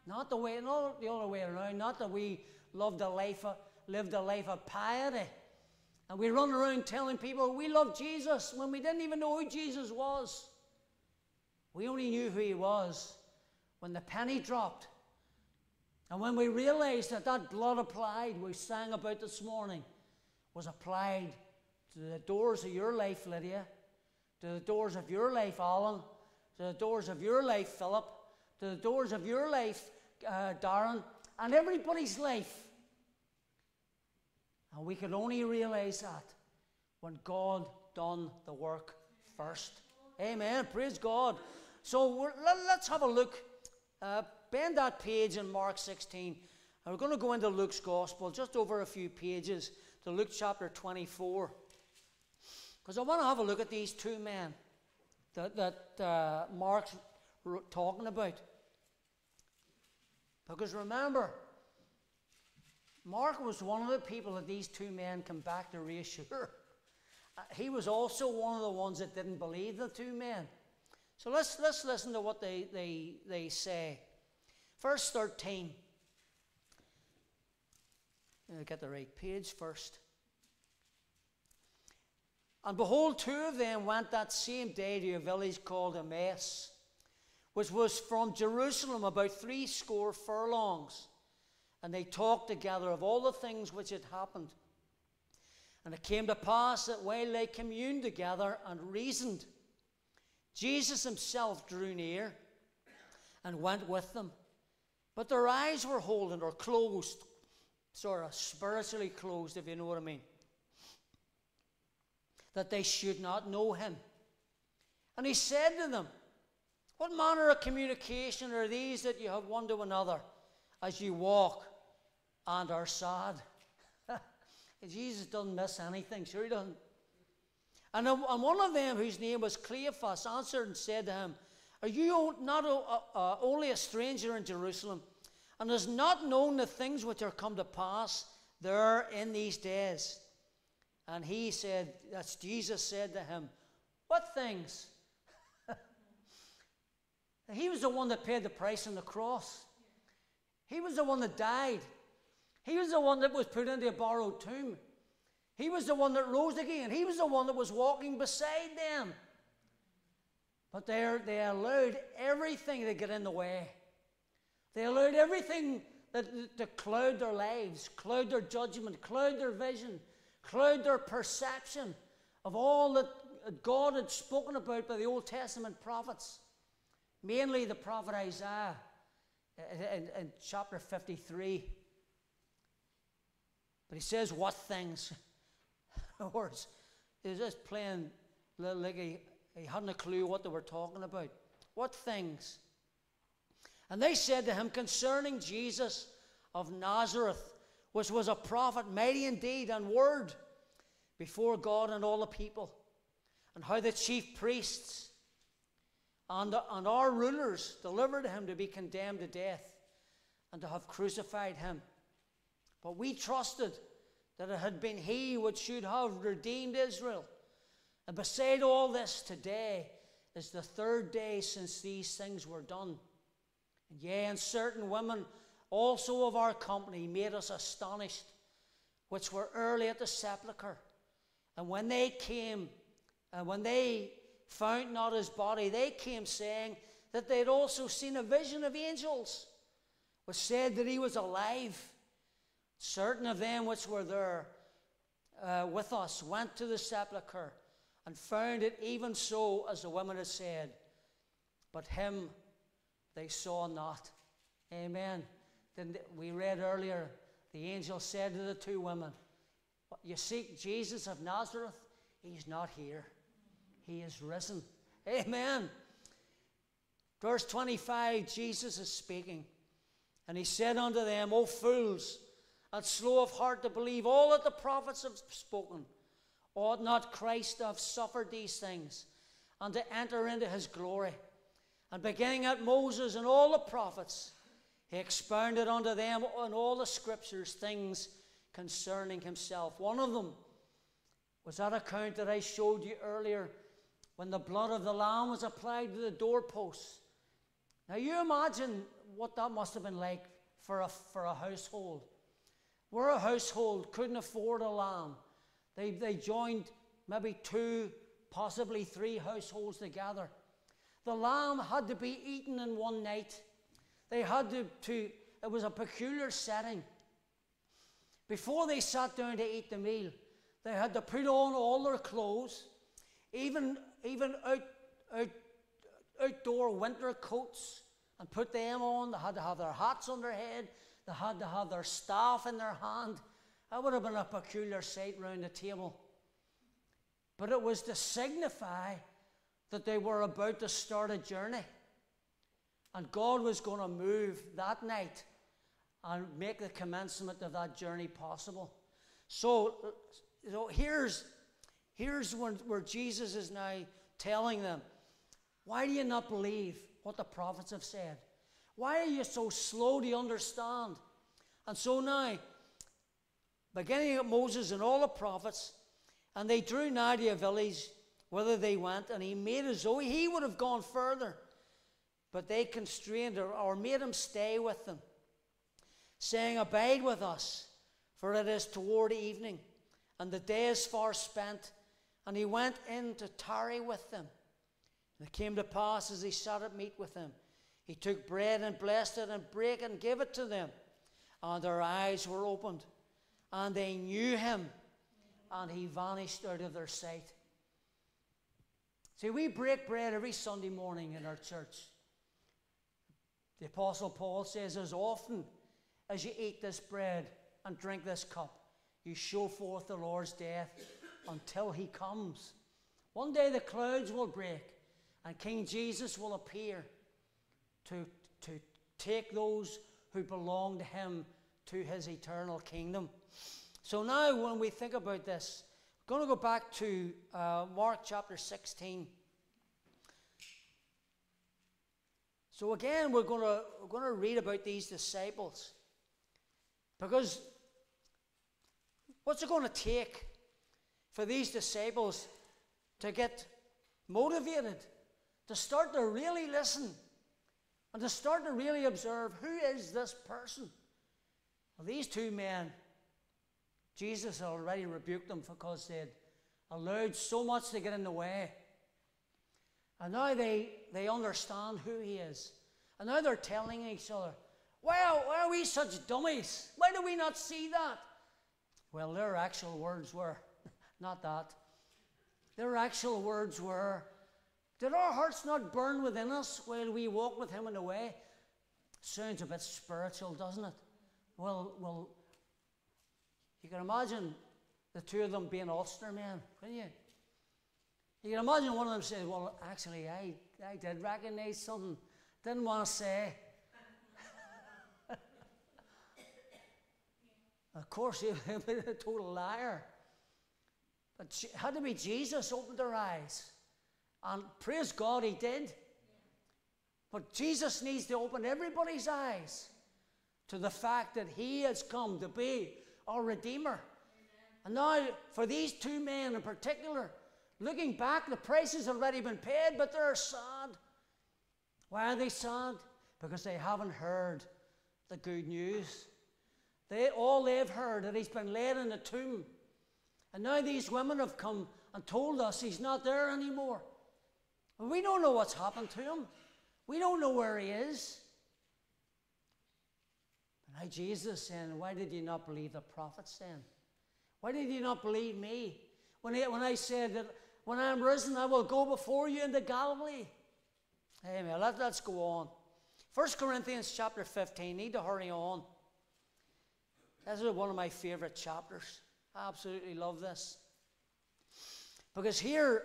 Not the way, not the other way around. Not that we loved a life of, lived a life of piety. And we run around telling people we love Jesus when we didn't even know who Jesus was. We only knew who he was when the penny dropped. And when we realized that that blood applied, we sang about this morning, was applied to the doors of your life, Lydia, to the doors of your life, Alan, to the doors of your life, Philip, to the doors of your life, uh, Darren, and everybody's life. And we could only realize that when God done the work first. Amen. Praise God. So let, us have a look. Uh, bend that page in Mark 16. And we're going to go into Luke's Gospel just over a few pages to Luke chapter 24. Because I want to have a look at these two men that, that uh, Mark's talking about. Because remember, Mark was one of the people that these two men come back to reassure. Uh, he was also one of the ones that didn't believe the two men. So let's, let's listen to what they, they, they say. Verse 13. I'll get the right page first. And behold, two of them went that same day to a village called Emmaus, which was from Jerusalem about three score furlongs. And they talked together of all the things which had happened. And it came to pass that while they communed together and reasoned, Jesus himself drew near and went with them. But their eyes were holding or closed, sort of spiritually closed, if you know what I mean. That they should not know him. And he said to them, What manner of communication are these that you have one to another as you walk and are sad? Jesus doesn't miss anything, sure he doesn't. And, and one of them, whose name was Cleophas, answered and said to him, Are you not only a stranger in Jerusalem, and has not known the things which are come to pass there in these days? And he said, That's Jesus said to him, What things? he was the one that paid the price on the cross. He was the one that died. He was the one that was put into a borrowed tomb. He was the one that rose again. He was the one that was walking beside them. But they, they allowed everything to get in the way. They allowed everything that, to cloud their lives, cloud their judgment, cloud their vision, cloud their perception of all that God had spoken about by the Old Testament prophets, mainly the prophet Isaiah eh, eh, in, in chapter 53. But he says, What things? or is just plain like he, he hadn't a clue what they were talking about. What things? And they said to him concerning Jesus of Nazareth, which was a prophet, mighty in deed and word before God and all the people, and how the chief priests and, and our rulers delivered him to be condemned to death and to have crucified him. But we trusted that it had been he which should have redeemed Israel. And beside all this, today is the third day since these things were done. And yea, and certain women also of our company made us astonished, which were early at the sepulchre. And when they came, and when they found not his body, they came saying that they had also seen a vision of angels, which said that he was alive. Certain of them which were there uh, with us went to the sepulchre and found it even so as the women had said, but him they saw not. Amen. Then we read earlier, the angel said to the two women, You seek Jesus of Nazareth? He's not here. He is risen. Amen. Verse 25, Jesus is speaking. And he said unto them, O fools, and slow of heart to believe all that the prophets have spoken. Ought not Christ to have suffered these things and to enter into his glory? And beginning at Moses and all the prophets, he expounded unto them in all the scriptures things concerning himself. One of them was that account that I showed you earlier when the blood of the lamb was applied to the doorposts. Now, you imagine what that must have been like for a, for a household. Where a household couldn't afford a lamb, they, they joined maybe two, possibly three households together. The lamb had to be eaten in one night. They had to, to it was a peculiar setting. Before they sat down to eat the meal, they had to put on all their clothes, even, even out, out, outdoor winter coats, and put them on. They had to have their hats on their head. They had to have their staff in their hand. That would have been a peculiar sight round the table. But it was to signify that they were about to start a journey. And God was going to move that night and make the commencement of that journey possible. So, so here's, here's when, where Jesus is now telling them, Why do you not believe what the prophets have said? Why are you so slow to understand? And so now, beginning at Moses and all the prophets, and they drew nigh to a village whither they went, and he made as though he would have gone further. But they constrained or, or made him stay with them, saying, Abide with us, for it is toward evening, and the day is far spent. And he went in to tarry with them. And it came to pass as he sat at meat with them, he took bread and blessed it and brake and gave it to them. And their eyes were opened, and they knew him, and he vanished out of their sight. See, we break bread every Sunday morning in our church. The Apostle Paul says, as often as you eat this bread and drink this cup, you show forth the Lord's death until he comes. One day the clouds will break and King Jesus will appear to, to take those who belong to him to his eternal kingdom. So now, when we think about this, we're going to go back to uh, Mark chapter 16. So again, we're going, to, we're going to read about these disciples. Because what's it going to take for these disciples to get motivated, to start to really listen, and to start to really observe who is this person? Well, these two men Jesus already rebuked them because they'd allowed so much to get in the way. And now they, they understand who he is. And now they're telling each other, well, why are we such dummies? Why do we not see that? Well, their actual words were, not that. Their actual words were, Did our hearts not burn within us while we walk with him in the way? Sounds a bit spiritual, doesn't it? Well, well, you can imagine the two of them being Ulster men, couldn't you? You can imagine one of them saying, Well, actually, I, I did recognize something. Didn't want to say. of course, he was a total liar. But she, had to be Jesus opened their eyes. And praise God, he did. But Jesus needs to open everybody's eyes to the fact that he has come to be our Redeemer. And now, for these two men in particular, looking back, the price has already been paid, but they're sad. Why are they sad? Because they haven't heard the good news. They all they've heard that he's been laid in a tomb. And now these women have come and told us he's not there anymore. And we don't know what's happened to him. We don't know where he is. But now Jesus saying, Why did you not believe the prophets then? Why did you not believe me? When I, when I said that when I am risen, I will go before you into Galilee. Amen. Let, let's go on. 1 Corinthians chapter 15. Need to hurry on. This is one of my favorite chapters. I absolutely love this. Because here,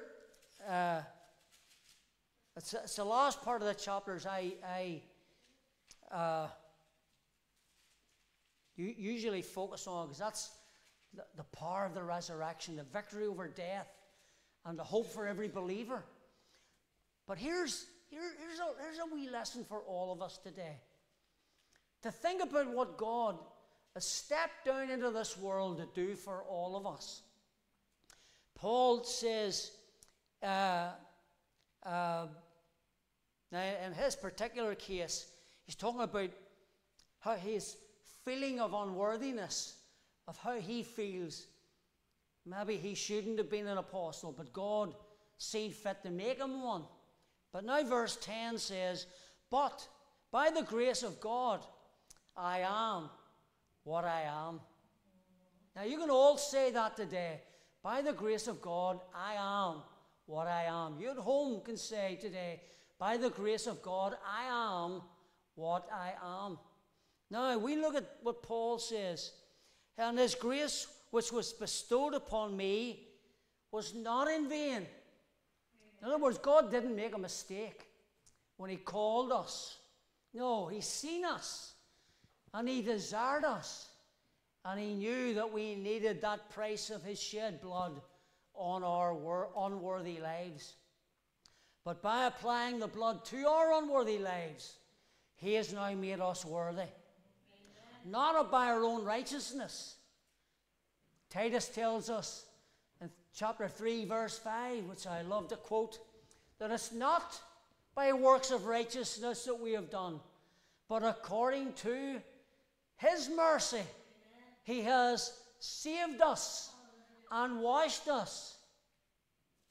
uh, it's, it's, the last part of the chapters I, I uh, usually focus on because that's the, the power of the resurrection, the victory over death, and the hope for every believer. But here's, here, here's, a, here's a wee lesson for all of us today. To think about what God has stepped down into this world to do for all of us. Paul says, uh, uh, in his particular case, he's talking about how his feeling of unworthiness, of how he feels. Maybe he shouldn't have been an apostle, but God seen fit to make him one. But now, verse 10 says, But by the grace of God, I am what I am. Now, you can all say that today. By the grace of God, I am what I am. You at home can say today, By the grace of God, I am what I am. Now, we look at what Paul says. And his grace, which was bestowed upon me, was not in vain. In other words, God didn't make a mistake when He called us. No, He's seen us and He desired us. And He knew that we needed that price of His shed blood on our unworthy lives. But by applying the blood to our unworthy lives, He has now made us worthy. Amen. Not by our own righteousness. Titus tells us in chapter 3, verse 5, which I love to quote, that it's not by works of righteousness that we have done, but according to his mercy, He has saved us and washed us.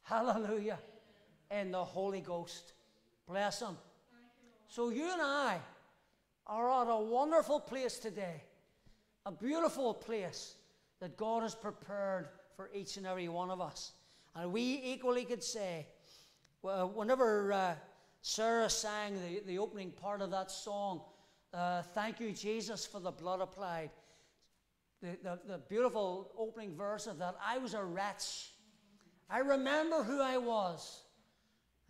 Hallelujah. In the Holy Ghost. Bless Him. So you and I are at a wonderful place today, a beautiful place that God has prepared for each and every one of us. And we equally could say, well, whenever uh, Sarah sang the, the opening part of that song, uh, thank you, Jesus, for the blood applied. The, the, the beautiful opening verse of that I was a wretch. I remember who I was.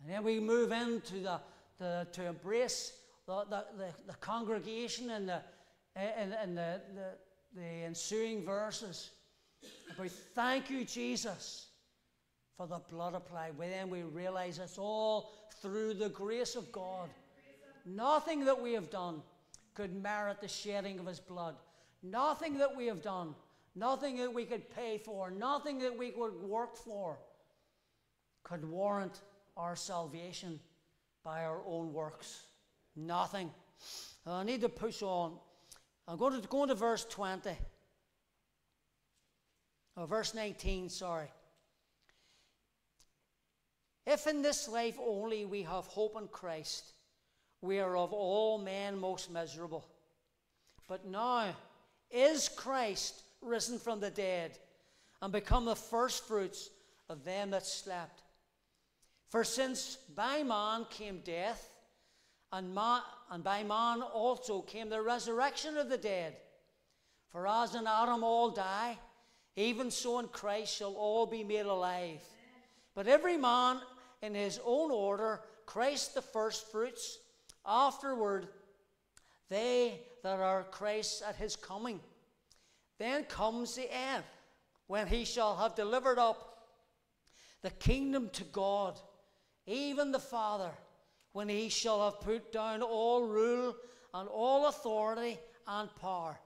And then we move into the, the to embrace the, the, the, the congregation and the, and, and the, the, the ensuing verses about thank you, Jesus, for the blood applied. Well, then we realize it's all through the grace of God. Nothing that we have done could merit the shedding of his blood. Nothing that we have done, nothing that we could pay for, nothing that we could work for could warrant our salvation by our own works. Nothing. I need to push on. I'm going to go into verse 20. Oh, verse 19, sorry. If in this life only we have hope in Christ, we are of all men most miserable. But now is Christ risen from the dead and become the firstfruits of them that slept. For since by man came death, and, man, and by man also came the resurrection of the dead. For as in Adam all die, even so in Christ shall all be made alive. But every man in his own order, Christ the firstfruits Afterward, they that are Christ at his coming. Then comes the end, when he shall have delivered up the kingdom to God, even the Father, when he shall have put down all rule and all authority and power.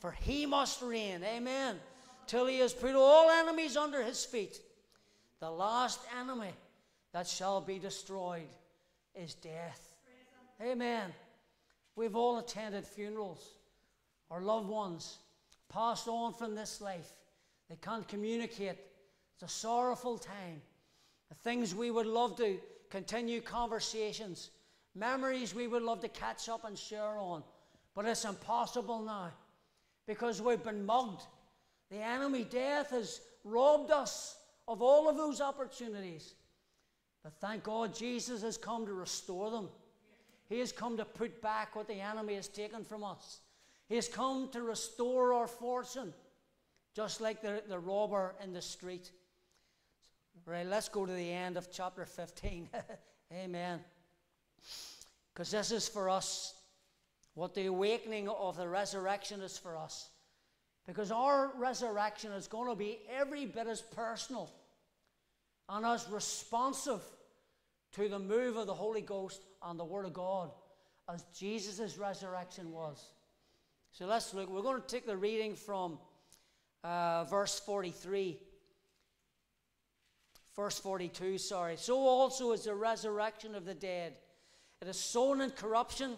For he must reign, amen, till he has put all enemies under his feet. The last enemy that shall be destroyed is death. Amen. We've all attended funerals. Our loved ones passed on from this life. They can't communicate. It's a sorrowful time. The things we would love to continue conversations, memories we would love to catch up and share on. But it's impossible now because we've been mugged. The enemy, death, has robbed us of all of those opportunities. But thank God Jesus has come to restore them. He has come to put back what the enemy has taken from us. He has come to restore our fortune, just like the, the robber in the street. Right, let's go to the end of chapter 15. Amen. Because this is for us what the awakening of the resurrection is for us. Because our resurrection is going to be every bit as personal and as responsive to the move of the Holy Ghost and the Word of God as Jesus' resurrection was. So let's look. We're going to take the reading from uh, verse 43. Verse 42, sorry. So also is the resurrection of the dead. It is sown in corruption,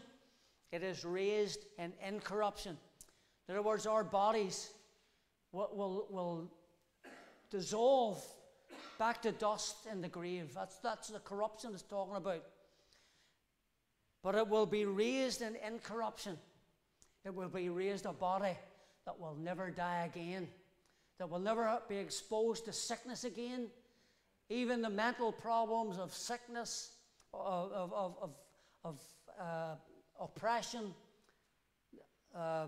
it is raised in incorruption. In other words, our bodies will, will, will dissolve back to dust in the grave. That's, that's the corruption it's talking about. But it will be raised in incorruption. It will be raised a body that will never die again, that will never be exposed to sickness again. Even the mental problems of sickness, of, of, of, of uh, oppression, uh,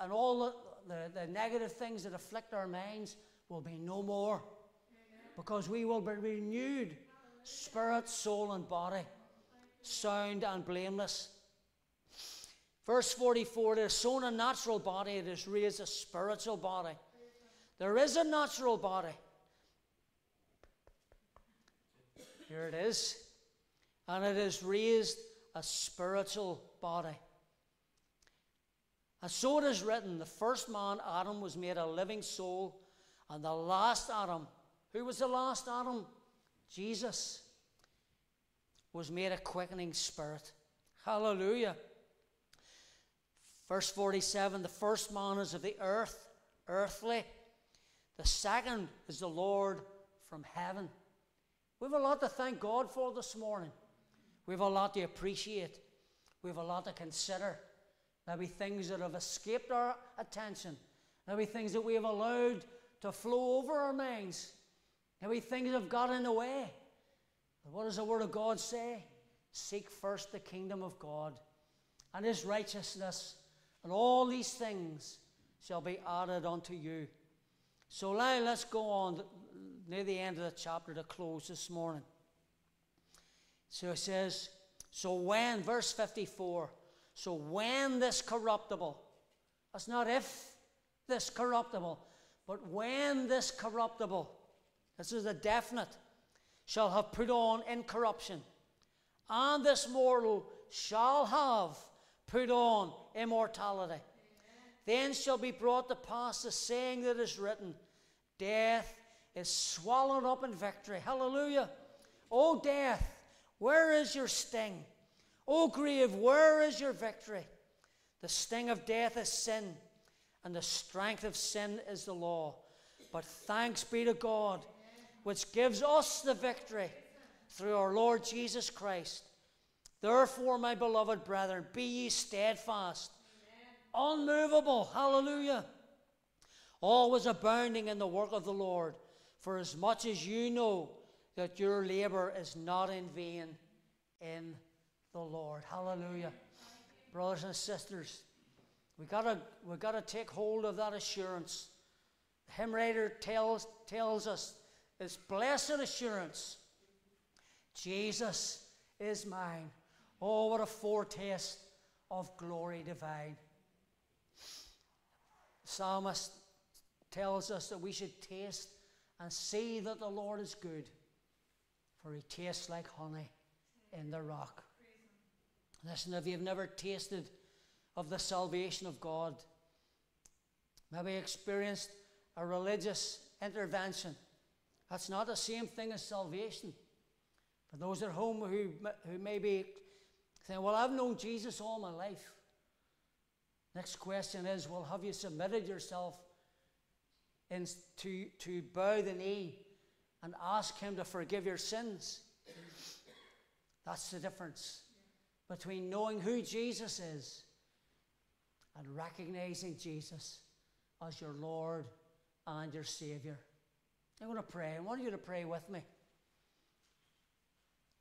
and all the, the, the negative things that afflict our minds will be no more because we will be renewed spirit, soul, and body, sound and blameless. Verse 44 it is sown a natural body, it is raised a spiritual body. There is a natural body. Here it is. And it is raised a spiritual body. And so it is written the first man, Adam, was made a living soul, and the last Adam who was the last Adam? Jesus was made a quickening spirit. Hallelujah. Verse 47 the first man is of the earth, earthly. The second is the Lord from heaven. We have a lot to thank God for this morning. We have a lot to appreciate. We have a lot to consider. There'll be things that have escaped our attention. There'll be things that we have allowed to flow over our minds. There'll be things that have got in the way. But what does the Word of God say? Seek first the kingdom of God and His righteousness, and all these things shall be added unto you. So now let's go on near the end of the chapter to close this morning. So it says, So when, verse 54, so when this corruptible, that's not if this corruptible, but when this corruptible this is a definite, shall have put on incorruption, and this mortal shall have put on immortality. Amen. Then shall be brought to pass the saying that is written Death is swallowed up in victory. Hallelujah. O death, where is your sting? O grave, where is your victory? The sting of death is sin, and the strength of sin is the law. But thanks be to God which gives us the victory through our Lord Jesus Christ. Therefore, my beloved brethren, be ye steadfast, unmovable, hallelujah, always abounding in the work of the Lord, for as much as you know that your labor is not in vain in the Lord. Hallelujah. Brothers and sisters, we gotta we gotta take hold of that assurance. The hymn writer tells tells us is blessed assurance Jesus is mine. Oh, what a foretaste of glory divine. The psalmist tells us that we should taste and see that the Lord is good, for he tastes like honey in the rock. Listen, if you've never tasted of the salvation of God, maybe experienced a religious intervention, that's not the same thing as salvation. For those at home who, who may be saying, Well, I've known Jesus all my life. Next question is, Well, have you submitted yourself to, to bow the knee and ask Him to forgive your sins? That's the difference between knowing who Jesus is and recognizing Jesus as your Lord and your Savior. I want to pray. I want you to pray with me.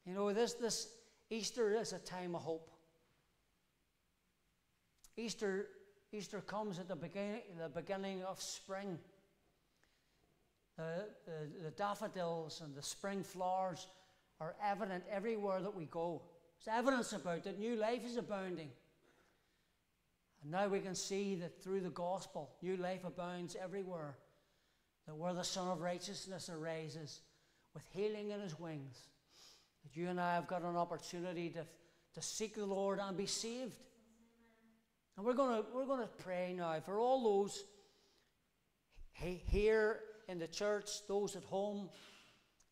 You know, this, this Easter is a time of hope. Easter, Easter comes at the beginning, the beginning of spring. The, the, daffodils and the spring flowers are evident everywhere that we go. There's evidence about that new life is abounding. And now we can see that through the gospel, new life abounds everywhere. That where the Sun of Righteousness arises, with healing in his wings, that you and I have got an opportunity to, to seek the Lord and be saved. And we're going to we're going to pray now for all those here in the church, those at home,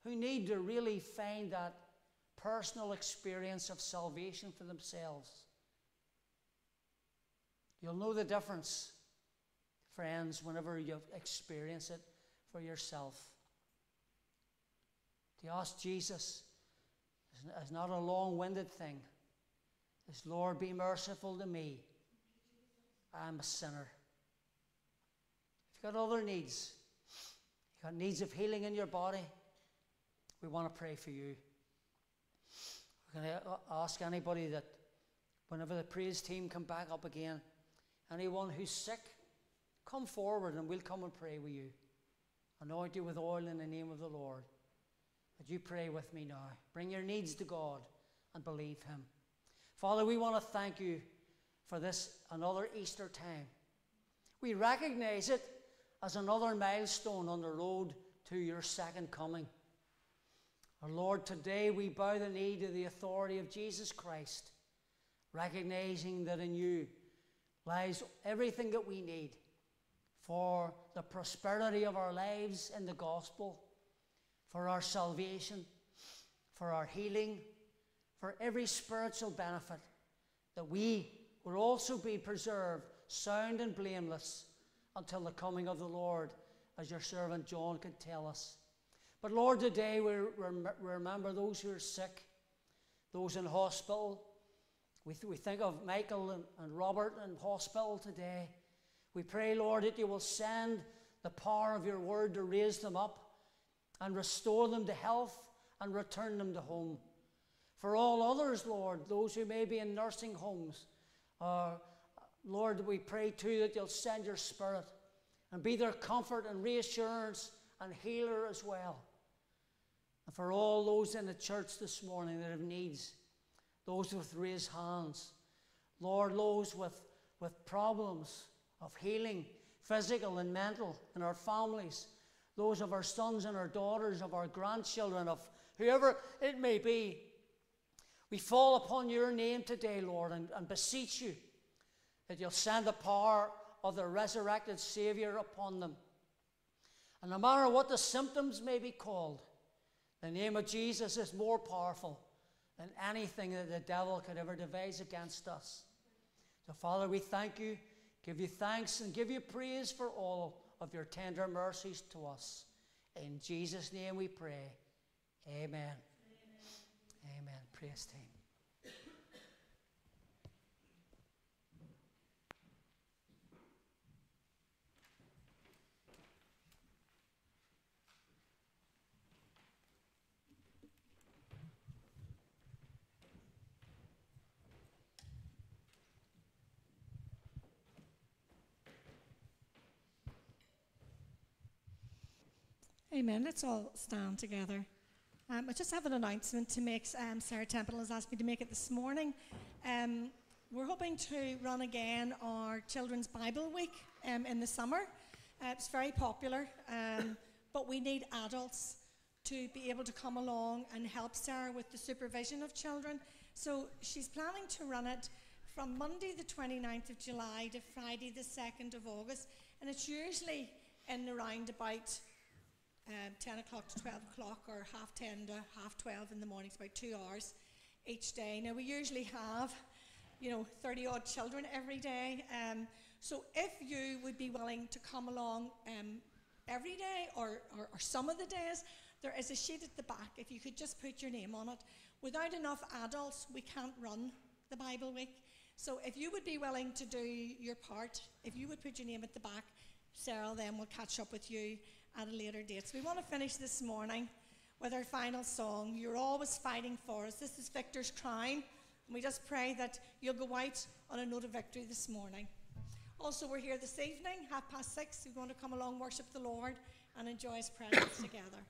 who need to really find that personal experience of salvation for themselves. You'll know the difference, friends, whenever you experience it for yourself. To ask Jesus is not a long winded thing. It's, Lord, be merciful to me. I'm a sinner. If you've got other needs, got needs of healing in your body, we want to pray for you. We're going to uh, ask anybody that whenever the praise team come back up again, anyone who's sick, come forward and we'll come and pray with you. Anoint you with oil in the name of the Lord. Would you pray with me now? Bring your needs to God and believe Him. Father, we want to thank you for this another Easter time. We recognize it as another milestone on the road to your second coming. Our Lord, today we bow the knee to the authority of Jesus Christ, recognizing that in you lies everything that we need for the prosperity of our lives in the gospel, for our salvation, for our healing, for every spiritual benefit, that we will also be preserved sound and blameless until the coming of the Lord, as your servant John could tell us. But Lord, today we remember those who are sick, those in hospital. We, th- we think of Michael and, and Robert in hospital today. We pray, Lord, that you will send the power of your word to raise them up and restore them to health and return them to home. For all others, Lord, those who may be in nursing homes, uh, Lord, we pray too that you'll send your spirit and be their comfort and reassurance and healer as well. And for all those in the church this morning that have needs, those with raised hands, Lord, those with, with problems of healing, physical and mental, in our families, those of our sons and our daughters, of our grandchildren, of whoever it may be, we fall upon your name today, Lord, and, and beseech you that you'll send the power of the resurrected Savior upon them. And no matter what the symptoms may be called, the name of Jesus is more powerful than anything that the devil could ever devise against us. So, Father, we thank you, give you thanks, and give you praise for all of your tender mercies to us. In Jesus' name we pray. Amen. Amen. Amen. Praise team. Amen. Let's all stand together. Um, I just have an announcement to make. Um, Sarah Temple has asked me to make it this morning. Um, we're hoping to run again our Children's Bible Week um, in the summer. Uh, it's very popular, um, but we need adults to be able to come along and help Sarah with the supervision of children. So she's planning to run it from Monday, the 29th of July, to Friday, the 2nd of August. And it's usually in the around about um, 10 o'clock to 12 o'clock or half 10 to half 12 in the morning. It's about two hours each day. Now, we usually have, you know, 30 odd children every day. Um, so if you would be willing to come along um, every day or, or, or some of the days, there is a sheet at the back. If you could just put your name on it. Without enough adults, we can't run the Bible week. So if you would be willing to do your part, if you would put your name at the back, Sarah then will catch up with you at a later date. So we want to finish this morning with our final song. You're always fighting for us. This is Victor's Crown. And we just pray that you'll go out on a note of victory this morning. Also, we're here this evening, half past six. We're going to come along, worship the Lord, and enjoy his presence together.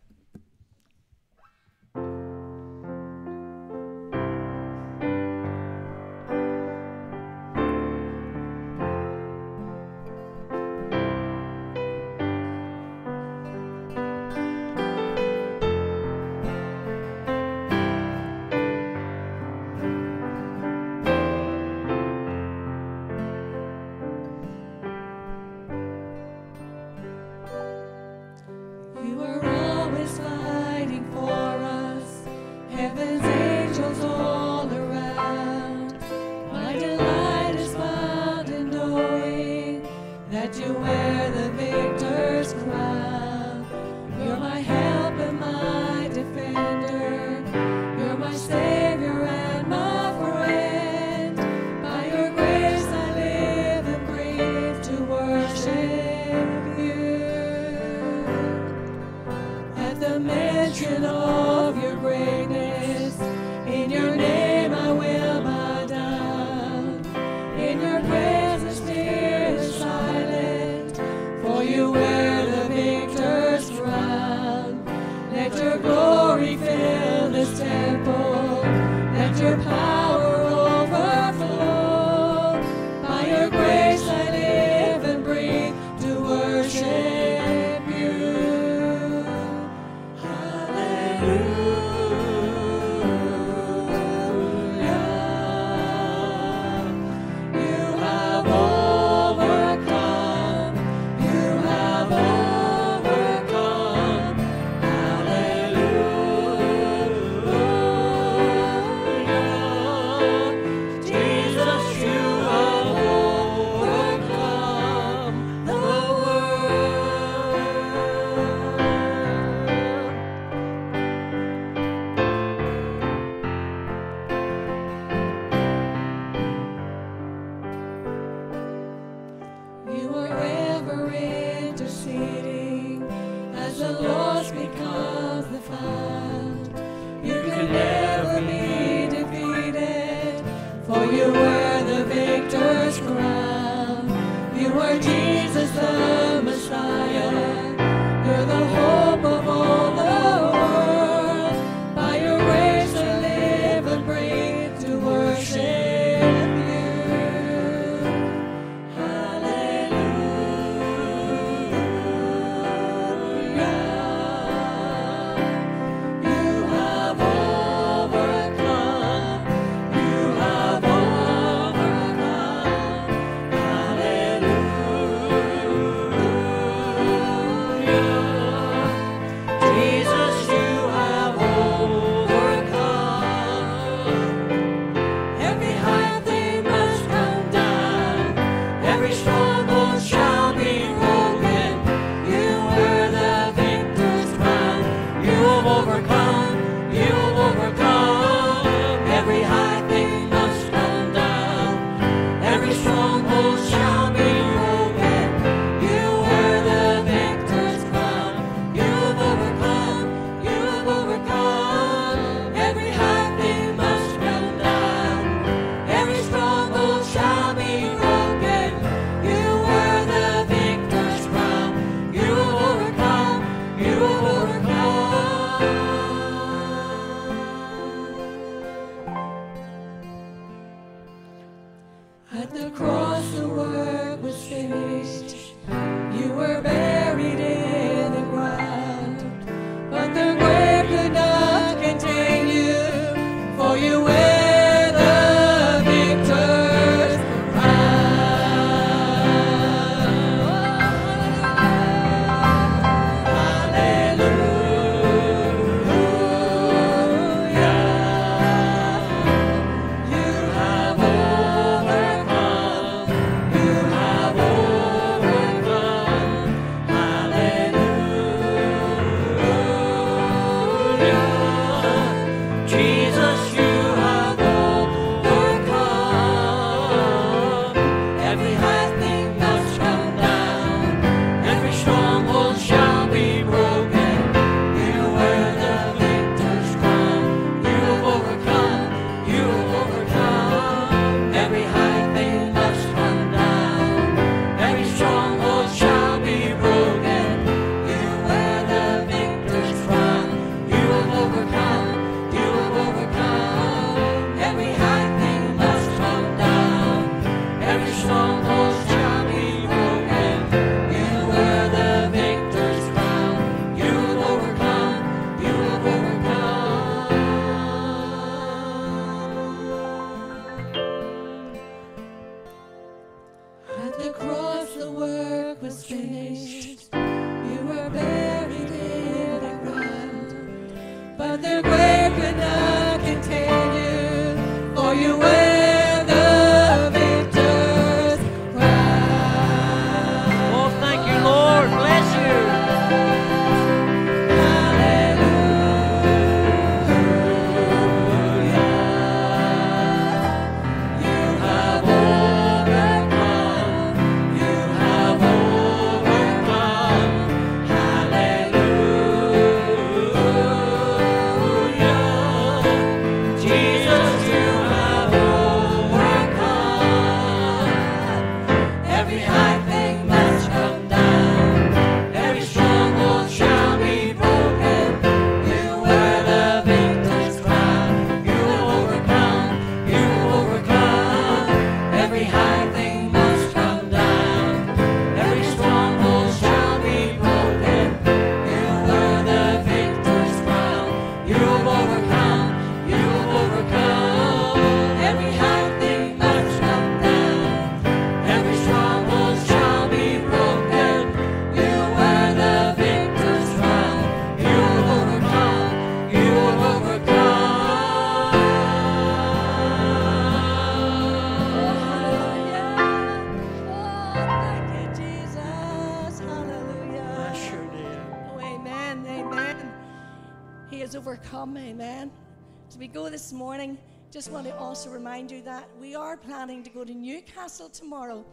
Just want to also remind you that we are planning to go to Newcastle tomorrow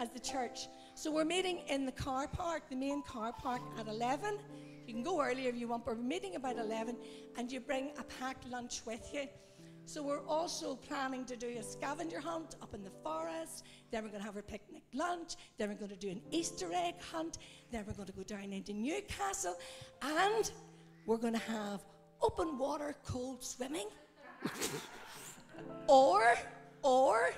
as the church. So we're meeting in the car park, the main car park at 11. You can go earlier if you want, but we're meeting about 11 and you bring a packed lunch with you. So we're also planning to do a scavenger hunt up in the forest. Then we're going to have our picnic lunch. Then we're going to do an Easter egg hunt. Then we're going to go down into Newcastle, and we're going to have open water cold swimming, or or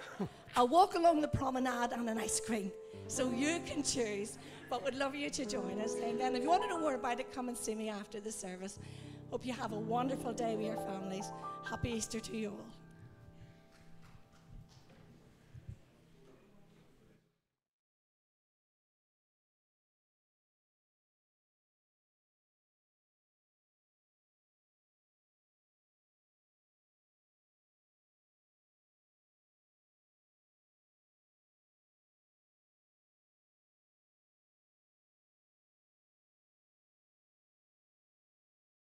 a walk along the promenade and an ice cream. So you can choose. But would love you to join us. And then if you want to know more about it, come and see me after the service. Hope you have a wonderful day with your families. Happy Easter to you all.